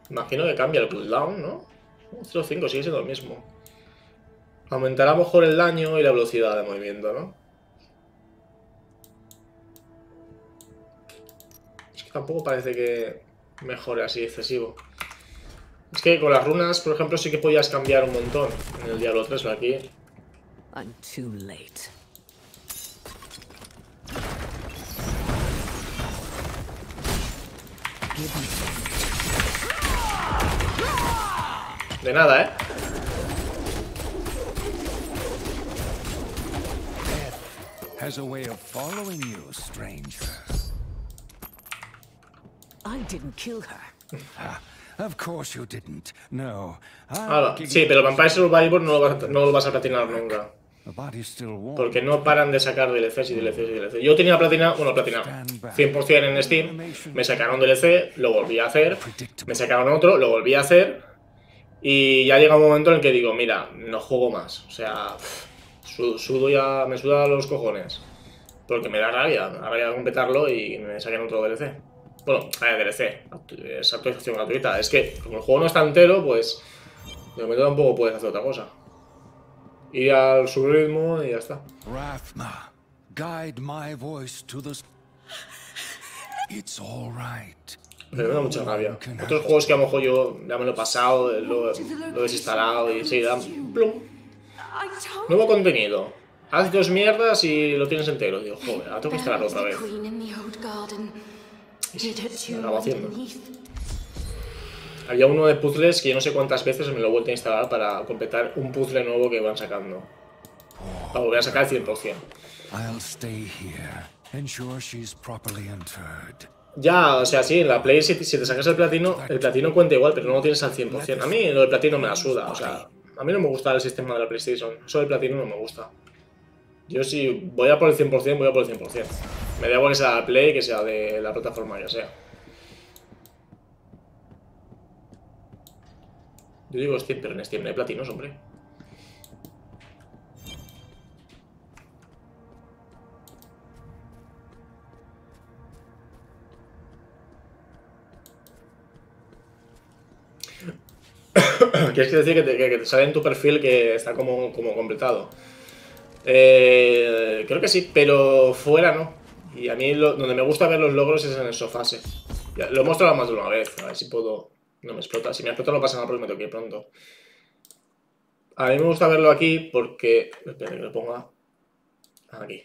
Imagino que cambia el cooldown, ¿no? 0.5 sigue siendo lo mismo. Aumentará mejor el daño y la velocidad de movimiento, ¿no? Es que tampoco parece que mejore así excesivo. Es que con las runas, por ejemplo, sí que podías cambiar un montón en el Diablo 3, pero aquí... I'm too late. Give me De nada, ¿eh? Death Has a way of following you, stranger. I didn't kill her. Of course you didn't. No. I'm Hala, looking sí, pero Vampire Survivor no lo, vas no lo vas a platinar nunca. Porque no paran de sacar DLCs y DLCs y DLCs. Yo tenía platina, bueno, platina 100% en Steam, me sacaron DLC, lo volví a hacer, me sacaron otro, lo volví a hacer, y ya llega un momento en el que digo, mira, no juego más. O sea, su- sudo ya, me suda los cojones. Porque me da rabia, ahora voy a completarlo y me saquen otro DLC. Bueno, ver, DLC, es actualización gratuita. Es que, como el juego no está entero, pues de momento tampoco puedes hacer otra cosa. Ir al su ritmo y ya está. Rathma, guide my voice to the. It's all right. Pero me da mucha rabia. Otros juegos que a lo mejor yo ya me lo he pasado, lo, lo he desinstalado y sí, dan plum. Nuevo contenido. Haz dos mierdas y lo tienes entero. Digo, joder, ahora tengo que instalarlo otra vez. Her Lo tomb acabo haciendo. Había uno de puzzles que yo no sé cuántas veces me lo he vuelto a instalar para completar un puzzle nuevo que van sacando. Para volver a sacar el 100%. I'll stay here. Ensure she's properly interred. Ya, o sea, sí, en la Play si, si te sacas el platino, el platino cuenta igual, pero no lo tienes al 100%. A mí lo del platino me la suda, o sea, a mí no me gusta el sistema de la PlayStation. Eso del platino no me gusta. Yo si voy a por el 100%, voy a por el 100%. Me da igual que sea la Play, que sea de la plataforma que sea. Yo digo Steam, pero en Steam no hay platinos, hombre. ¿Quieres decir que te, que- sale en tu perfil que está como, como completado? Eh, creo que sí, pero fuera no. Y a mí donde me gusta ver los logros es en el sofase. Lo he mostrado más de una vez, a ver si puedo... No me explota. Si me explota no pasa nada porque me tengo que ir pronto. A mí me gusta verlo aquí porque... Espera que lo ponga... Aquí.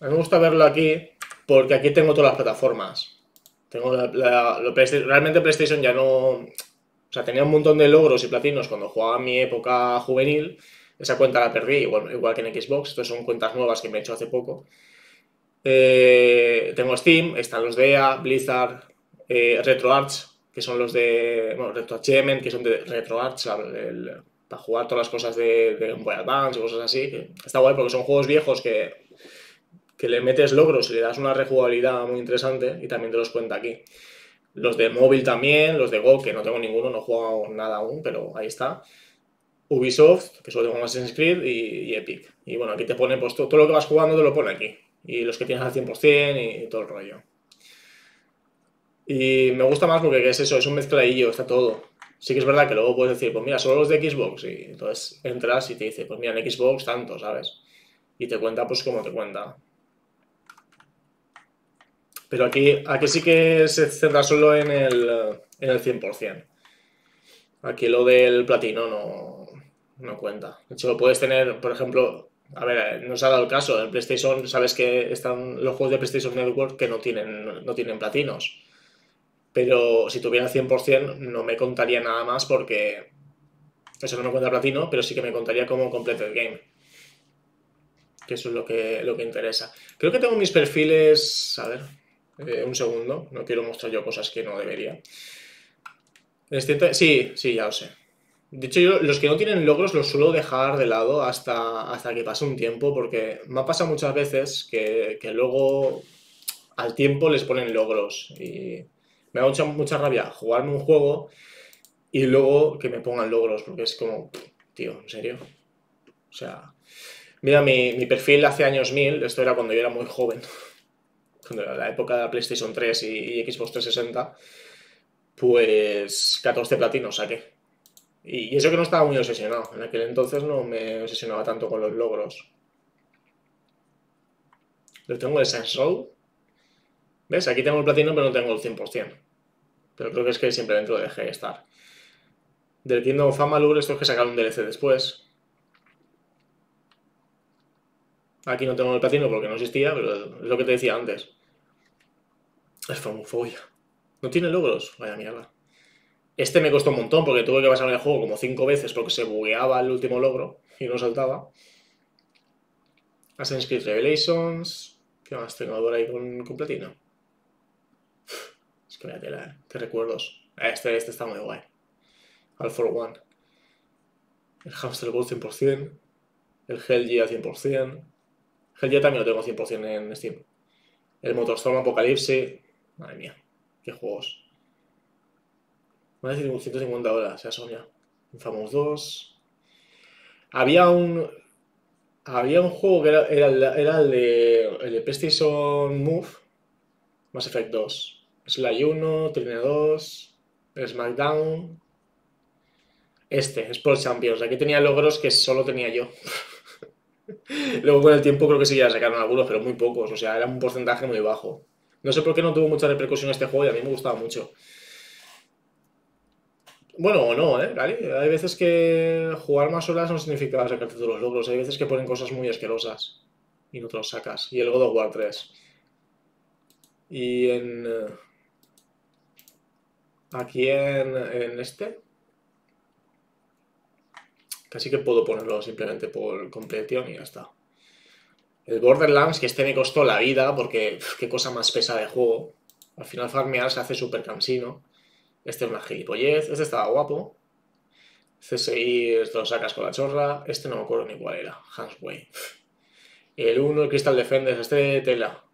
A mí me gusta verlo aquí porque aquí tengo todas las plataformas. Tengo la, la- lo Playsta- realmente PlayStation ya no. O sea, tenía un montón de logros y platinos cuando jugaba mi época juvenil. Esa cuenta la perdí, igual, que en Xbox. Estas son cuentas nuevas que me he hecho hace poco. Eh, tengo Steam, están los de EA, Blizzard, eh, RetroArch, que son los de, bueno, Retro Achievement, que son de RetroArch, para jugar todas las cosas de, de Game Boy Advance y cosas así. Está guay porque son juegos viejos que, que le metes logros y le das una rejugabilidad muy interesante y también te los cuenta aquí. Los de móvil también, los de Go, que no tengo ninguno, no he jugado nada aún, pero ahí está. Ubisoft, que solo tengo Assassin's Creed y, y, Epic. Y bueno, aquí te pone, pues todo, todo, lo que vas jugando te lo pone aquí. Y los que tienes al 100% y, y todo el rollo. Y me gusta más porque es eso, es un mezcladillo, está todo. Sí que es verdad que luego puedes decir, pues mira, solo los de Xbox. Y entonces entras y te dice, pues mira, en Xbox tanto, ¿sabes? Y te cuenta pues como te cuenta. Pero aquí, aquí sí que se centra solo en el, en el 100%. Aquí lo del platino no, no cuenta. De hecho, puedes tener, por ejemplo, a ver, no se ha dado el caso. En PlayStation, sabes que están los juegos de PlayStation Network que no tienen, no tienen platinos. Pero si tuviera 100% no me contaría nada más porque eso no me cuenta platino, pero sí que me contaría como completed game. Que eso es lo que, lo que interesa. Creo que tengo mis perfiles... A ver, eh, un segundo. No quiero mostrar yo cosas que no debería. Sí, sí, ya lo sé. De hecho, yo los que no tienen logros los suelo dejar de lado hasta, hasta que pase un tiempo, porque me ha pasado muchas veces que, que luego al tiempo les ponen logros. Y me da mucha, mucha rabia jugarme un juego y luego que me pongan logros, porque es como, tío, ¿en serio? O sea, mira, mi, mi perfil hace años mil, esto era cuando yo era muy joven, cuando era la época de la PlayStation 3 y, Xbox 360, pues 14 platinos saqué. Y, y eso que no estaba muy obsesionado, en aquel entonces no me obsesionaba tanto con los logros. Lo tengo de Saints. ¿Ves? Aquí tengo el platino, pero no tengo el 100%. Pero creo que es que simplemente lo dejé estar. Del Kingdom of Amalur, esto es que sacaron un DLC después. Aquí no tengo el platino porque no existía, pero es lo que te decía antes. Es famofobia. No tiene logros. Vaya mierda. Este me costó un montón porque tuve que pasar el juego como 5 veces porque se bugueaba el último logro y no saltaba. Assassin's Creed Revelations. ¿Qué más tengo ahora ahí con, con platino? Es que vaya tela, ¿eh? Qué recuerdos. Este, este está muy guay. All for One. El Hamster Ball 100%. El Hell al 100%. Hell también lo tengo 100% en Steam. El Motorstorm Apocalipsis. Madre mía. Qué juegos. Más de 150 horas, ya son ya. Infamous 2. Había un. Había un juego que era, era, era el, de, el de PlayStation Move. Mass Effect 2. Sly 1, Trine 2, SmackDown. Este, Sport Champions. Aquí tenía logros que solo tenía yo. Luego con el tiempo creo que sí ya sacaron algunos, pero muy pocos. O sea, era un porcentaje muy bajo. No sé por qué no tuvo mucha repercusión este juego y a mí me gustaba mucho. Bueno, o no, ¿eh? ¿Vale? Hay veces que jugar más horas no significa sacarte todos los logros. Hay veces que ponen cosas muy asquerosas y no te los sacas. Y el God of War 3. Y en... Aquí en, en este. Casi que puedo ponerlo simplemente por completión y ya está. El Borderlands, que este me costó la vida porque qué cosa más pesa de juego. Al final farmear se hace súper cansino. Este es una gilipollez. Este estaba guapo. CSI, esto lo sacas con la chorra. Este no me acuerdo ni cuál era. Hansway. El 1, el Crystal Defenders. Este tela.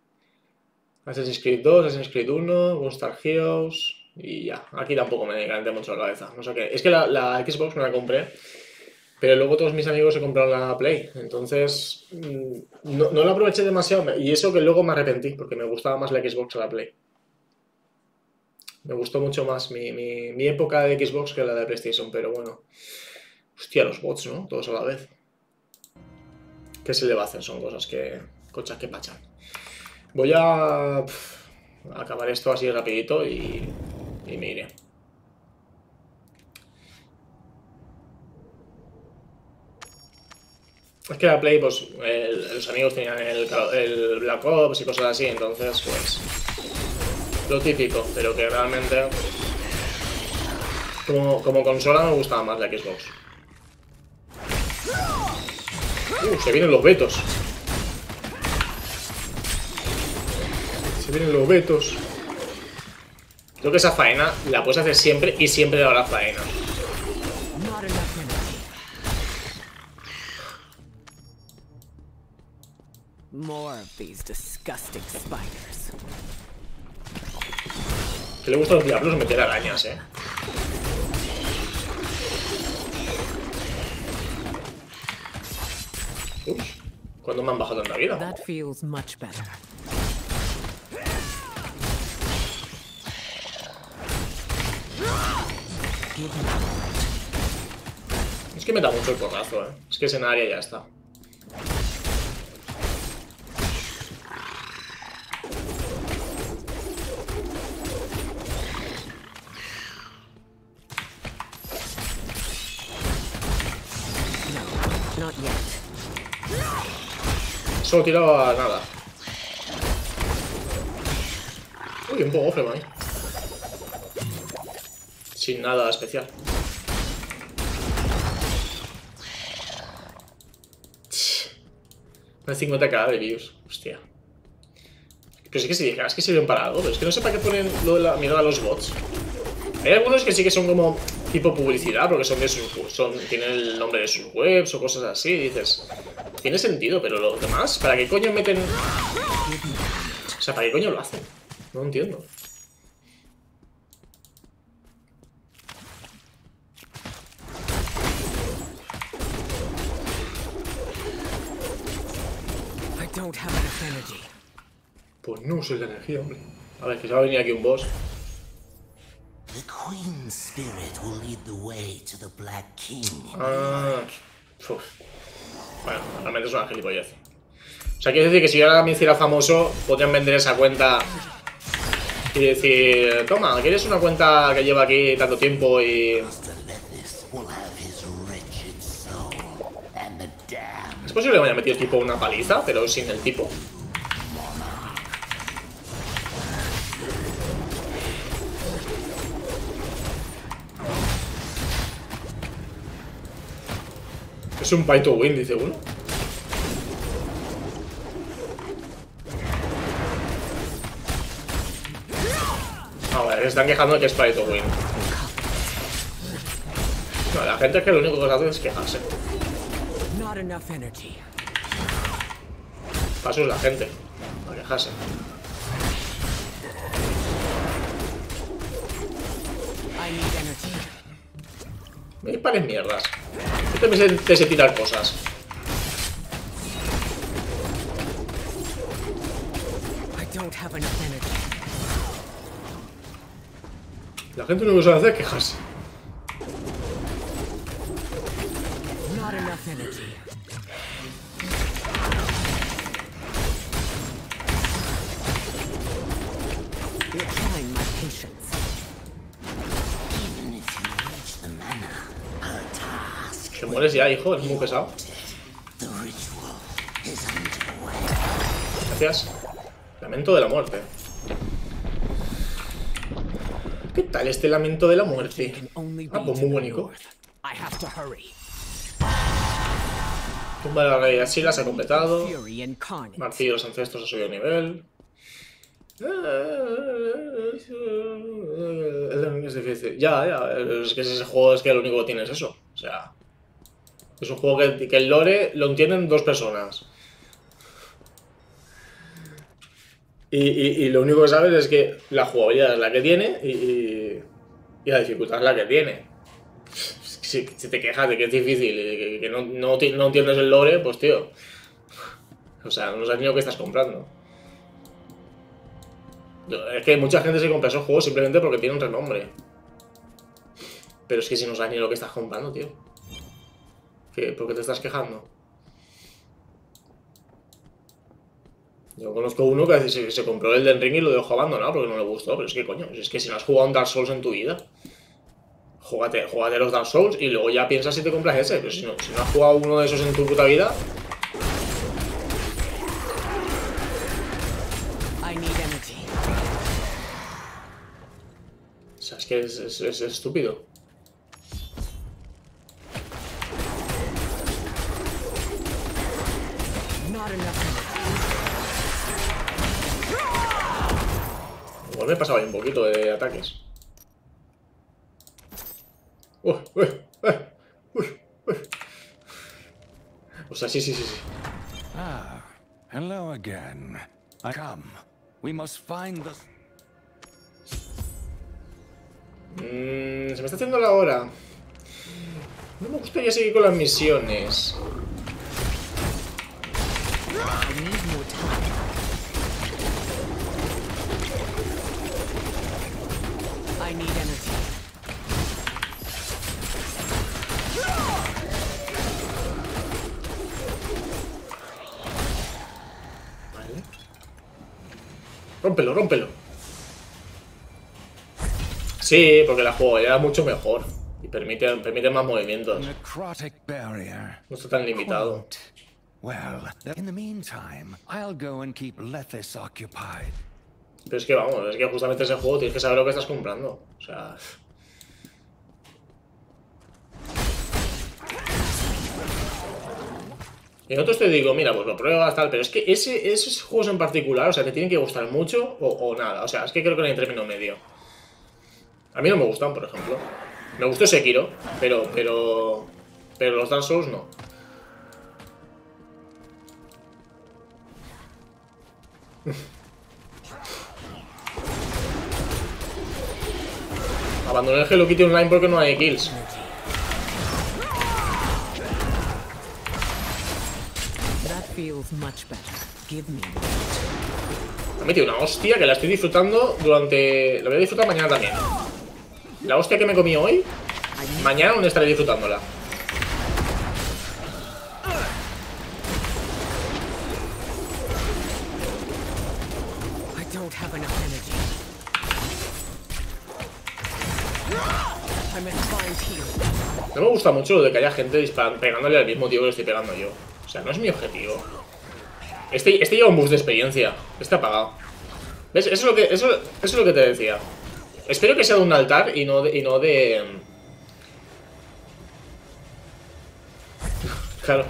Assassin's Creed 2, Assassin's Creed 1, Gunstar Heroes. Y ya. Aquí tampoco me calenté mucho la cabeza. No sé qué. Es que la, Xbox me la compré. Pero luego todos mis amigos se compraron la Play. Entonces, no, no la aproveché demasiado. Y eso que luego me arrepentí, porque me gustaba más la Xbox que la Play. Me gustó mucho más mi, mi, época de Xbox que la de PlayStation, pero bueno. Hostia, los bots, ¿no? Todos a la vez. ¿Qué se le va a hacer? Son cosas que... Cochas que pachan. Voy a... Acabar esto así rapidito y... Y me iré. Es que la Play, pues, los amigos tenían el, el Black Ops y cosas así, entonces, pues lo típico, pero que realmente como, como consola me gustaba más la Xbox. Uh, se vienen los vetos. Se vienen los vetos. Creo que esa faena la puedes hacer siempre y siempre faena. These disgusting spiders. Que le gusta a los diablos meter arañas, eh. Uy, ¿cuándo me han bajado tanta vida? Es que me da mucho el porrazo, eh. Es que ese en área ya está. No, not yet. Solo tiraba nada. Uy, un poco ahí. Sin nada especial. Una 50k de views. Hostia. Pero sí que si dijeras que sirven para algo, pero es que no sé para qué ponen lo de la mirada a los bots. Hay algunos que sí que son como tipo publicidad, porque son de sus son, tienen el nombre de sus webs o cosas así, dices, tiene sentido, pero los demás, ¿para qué coño meten? O sea, ¿para qué coño lo hacen? No entiendo. I don't have enough energy. Pues no uso la energía, hombre. A ver, que se va a venir aquí un boss. The Queen's spirit will lead the way to the Black King. Ah. Bueno, realmente es una gilipollez. O sea, quiere decir que si yo ahora me hiciera famoso, podrían vender esa cuenta y decir, toma, ¿quieres una cuenta que lleva aquí tanto tiempo y... posible que me haya metido tipo una paliza, pero sin el tipo. Es un pay to win, dice uno. A ver, se están quejando de que es pay to win. La gente es que lo único que hace es quejarse. Not enough energy. Paso es la gente. A quejarse. I need energy. Me dispares mierdas. Yo también te sé tirar cosas. I don't have enough energy. La gente lo que sabe hacer es quejarse. Not enough energy. Mueres ya, hijo, es muy pesado. Gracias. Lamento de la muerte. ¿Qué tal este lamento de la muerte? Ah, pues muy bonito. Tumba de la rey Asila se ha completado. Martillo ancestros ha subido nivel. Es difícil. Ya, ya. Es que ese juego es que lo único que tiene es eso. O sea. Es un juego que, el lore lo entienden dos personas. Y, lo único que sabes es que la jugabilidad es la que tiene y, y- la dificultad es la que tiene. Si, te quejas de que es difícil y que, no, no, ti- no entiendes el lore, pues tío. O sea, no sabes ni lo que estás comprando. Es que mucha gente se compra esos juegos simplemente porque tienen renombre. Pero es que si no sabes ni lo que estás comprando, tío. ¿Qué? ¿Por qué te estás quejando? Yo conozco uno que se, se compró el Den Ring y lo dejó abandonado porque no le gustó. Pero es que, coño, es que si no has jugado un Dark Souls en tu vida, júgate, júgate los Dark Souls y luego ya piensas si te compras ese. Pero si no, si no has jugado uno de esos en tu puta vida, o sea, es que es, es- es estúpido. Pues me he pasado ahí un poquito de ataques. Uy, uy, uy. O sea, sí, sí, sí, sí. Ah, hello again. I come. We must find the... Mm, se me está haciendo la hora. No me gustaría seguir con las misiones. Need energy. Vale. Rómpelo, rómpelo. Sí, porque la jugabilidad es mucho mejor. Y permite, permite más movimientos. No está tan limitado. Well, in the meantime, I'll go and keep Lethis occupied. Pero es que vamos, es que justamente ese juego tienes que saber lo que estás comprando. O sea. En otros te digo, mira, pues lo pruebas, tal, pero es que ese, esos juegos en particular, o sea, te tienen que gustar mucho o, o nada. O sea, es que creo que no hay término medio. A mí no me gustan, por ejemplo. Me gustó Sekiro, pero, pero, pero los Dark Souls no. Abandoné el Hello Kitty Online porque no hay kills. Me ha metido una hostia que la estoy disfrutando durante... Lo voy a disfrutar mañana también. La hostia que me comí hoy, mañana aún estaré disfrutándola. Gusta mucho lo de que haya gente disparan- pegándole al mismo tío que le estoy pegando yo. O sea, no es mi objetivo. Este, este lleva un boost de experiencia. Este ha pagado. ¿Ves? Eso es lo que, eso, es lo que te decía. Espero que sea de un altar y no de... Y no de... Claro.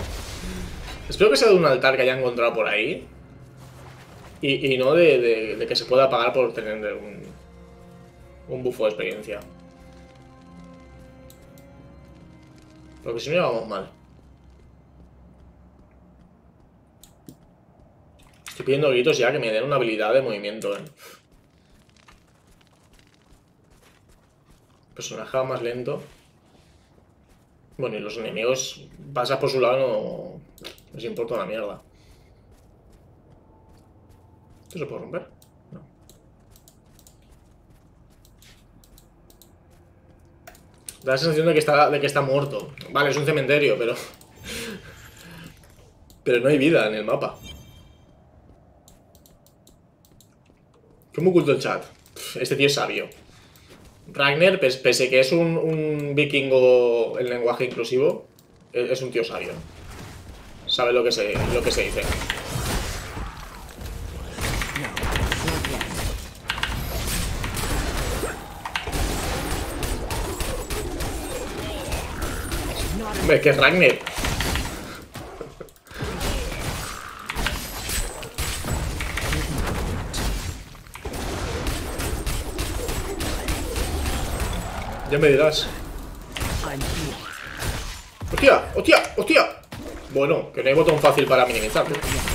Espero que sea de un altar que haya encontrado por ahí. Y, y no de que se pueda pagar por tener un, un bufo de experiencia. Porque si no vamos mal. Estoy pidiendo gritos ya que me den una habilidad de movimiento, eh. Personaje más lento. Bueno, y los enemigos pasas por su lado no les importa una mierda. ¿Esto se puede romper? Da la sensación de que está, de que está muerto. Vale, es un cementerio, pero... Pero no hay vida en el mapa. ¿Cómo oculto el chat? Este tío es sabio. Ragnar, pes- pese que es un, un vikingo en lenguaje inclusivo, e- es un tío sabio. Sabe lo que se, lo que se dice. Hombre, que es Ragnar. Ya me dirás. ¡Hostia! ¡Hostia! ¡Hostia! Bueno, que no hay botón fácil para minimizar. ¿eh?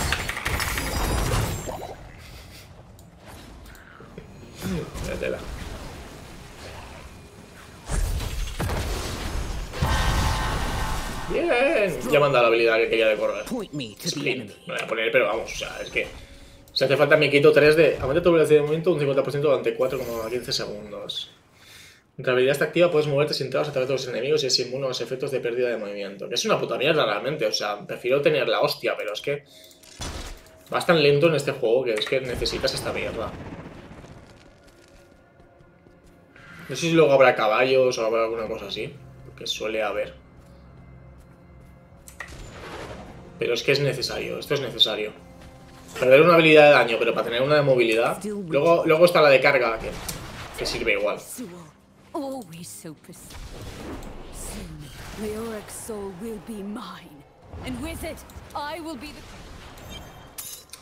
Ya me han dado la habilidad que quería de correr. Split. No voy a poner, pero vamos, o sea, es que... Si hace falta me quito 3 de... Aumenta tu velocidad de movimiento un 50% durante 4,15 segundos. La habilidad está activa, puedes moverte sin trabas a través de los enemigos y es inmune a los efectos de pérdida de movimiento. Que es una puta mierda realmente, o sea, prefiero tener la hostia, pero es que... Vas tan lento en este juego que es que necesitas esta mierda. No sé si luego habrá caballos o habrá alguna cosa así, porque suele haber. Pero es que es necesario, esto es necesario. Perder una habilidad de daño, pero para tener una de movilidad. Luego, luego está la de carga, que, que sirve igual.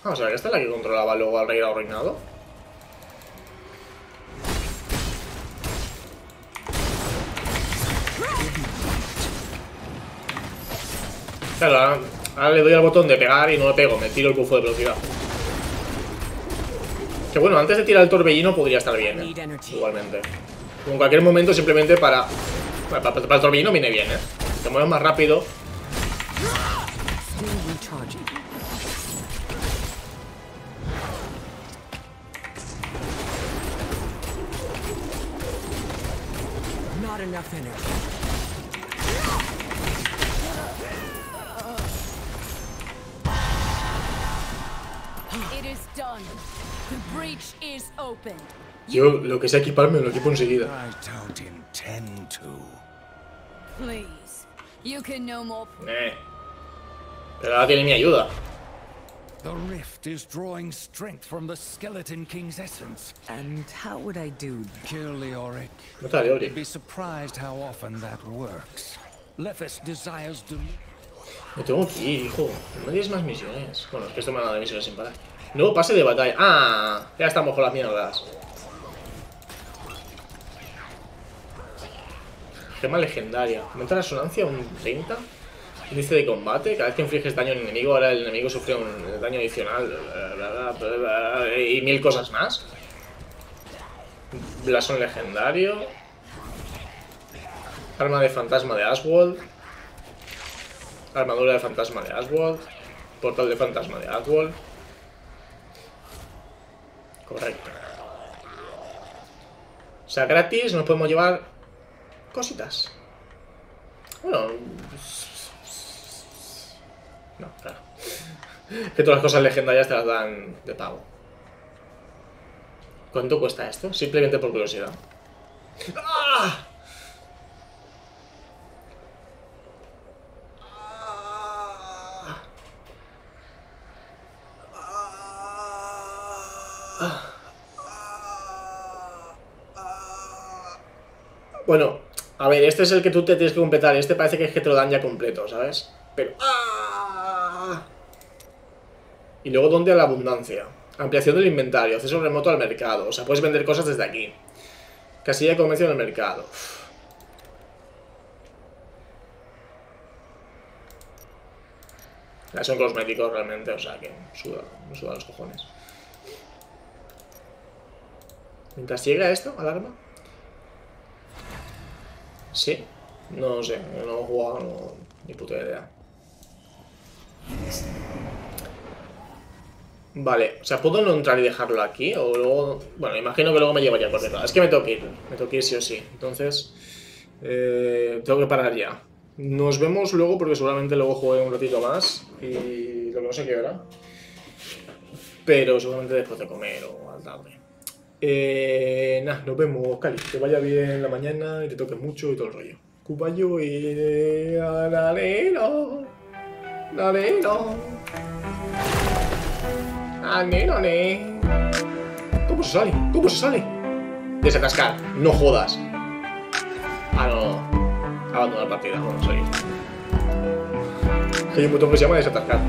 Ah, o sea, esta es la que controlaba luego al rey arruinado. Claro, ahora, le doy al botón de pegar y no le pego, me tiro el bufo de velocidad. Que bueno, antes de tirar el torbellino podría estar bien, ¿eh? Igualmente. En cualquier momento simplemente para... Para, el torbellino viene bien, ¿eh? Te mueves más rápido. Not enough energy. Yo lo que sea equiparme lo equipo enseguida. I don't intend to. Please. You can no more. Eh. Pero ahora tiene mi ayuda. The rift is drawing strength from the Skeleton King's essence. And how would I do Kill Leoric. You'd be surprised how often that works. Desires to. Me tengo que ir, hijo. No tienes más misiones. Bueno, es que esto me ha dado misiones sin parar. Nuevo pase de batalla. Ah, ya estamos con las mierdas. Gema legendaria. Aumenta la resonancia un 30. Índice de combate. Cada vez que infliges daño al enemigo, ahora el enemigo sufre un daño adicional. Y mil cosas más. Blasón legendario. Arma de fantasma de Aswald. Armadura de fantasma de Aswald. Portal de fantasma de Aswald. Correcto. O sea, gratis nos podemos llevar cositas. Bueno. No, claro. Que todas las cosas legendarias te las dan de pago. ¿Cuánto cuesta esto? Simplemente por curiosidad. ¡Ah! Bueno, a ver, este es el que tú te tienes que completar. Este parece que es que te lo dan ya completo, ¿sabes? Pero. ¡ah! Y luego, ¿dónde la abundancia? Ampliación del inventario, acceso remoto al mercado. O sea, puedes vender cosas desde aquí. Casilla de comercio en el mercado. Uf. Ya son cosméticos realmente, o sea que suda, me suda los cojones. Mientras llega esto, alarma. Sí, no sé, no he jugado, ni puta idea. Vale, o sea, ¿puedo no entrar y dejarlo aquí? O luego... Bueno, imagino que luego me llevaría por detrás. Es que me tengo ir, me tengo ir sí o sí. Entonces, eh, tengo que parar ya. Nos vemos luego porque seguramente luego juegue un ratito más y lo que no sé qué hora. Pero seguramente después de comer o al tarde. Eh, nada, nos vemos, Cali. Que vaya bien la mañana y te toques mucho y todo el rollo. Cubayo y... Nanero. Nanero. Nanero. ¿Cómo se sale? ¿Cómo se sale? Desatascar. No jodas. Ah, no. Abandonar partida. Vamos a seguir. Hay un botón que se llama desatascar.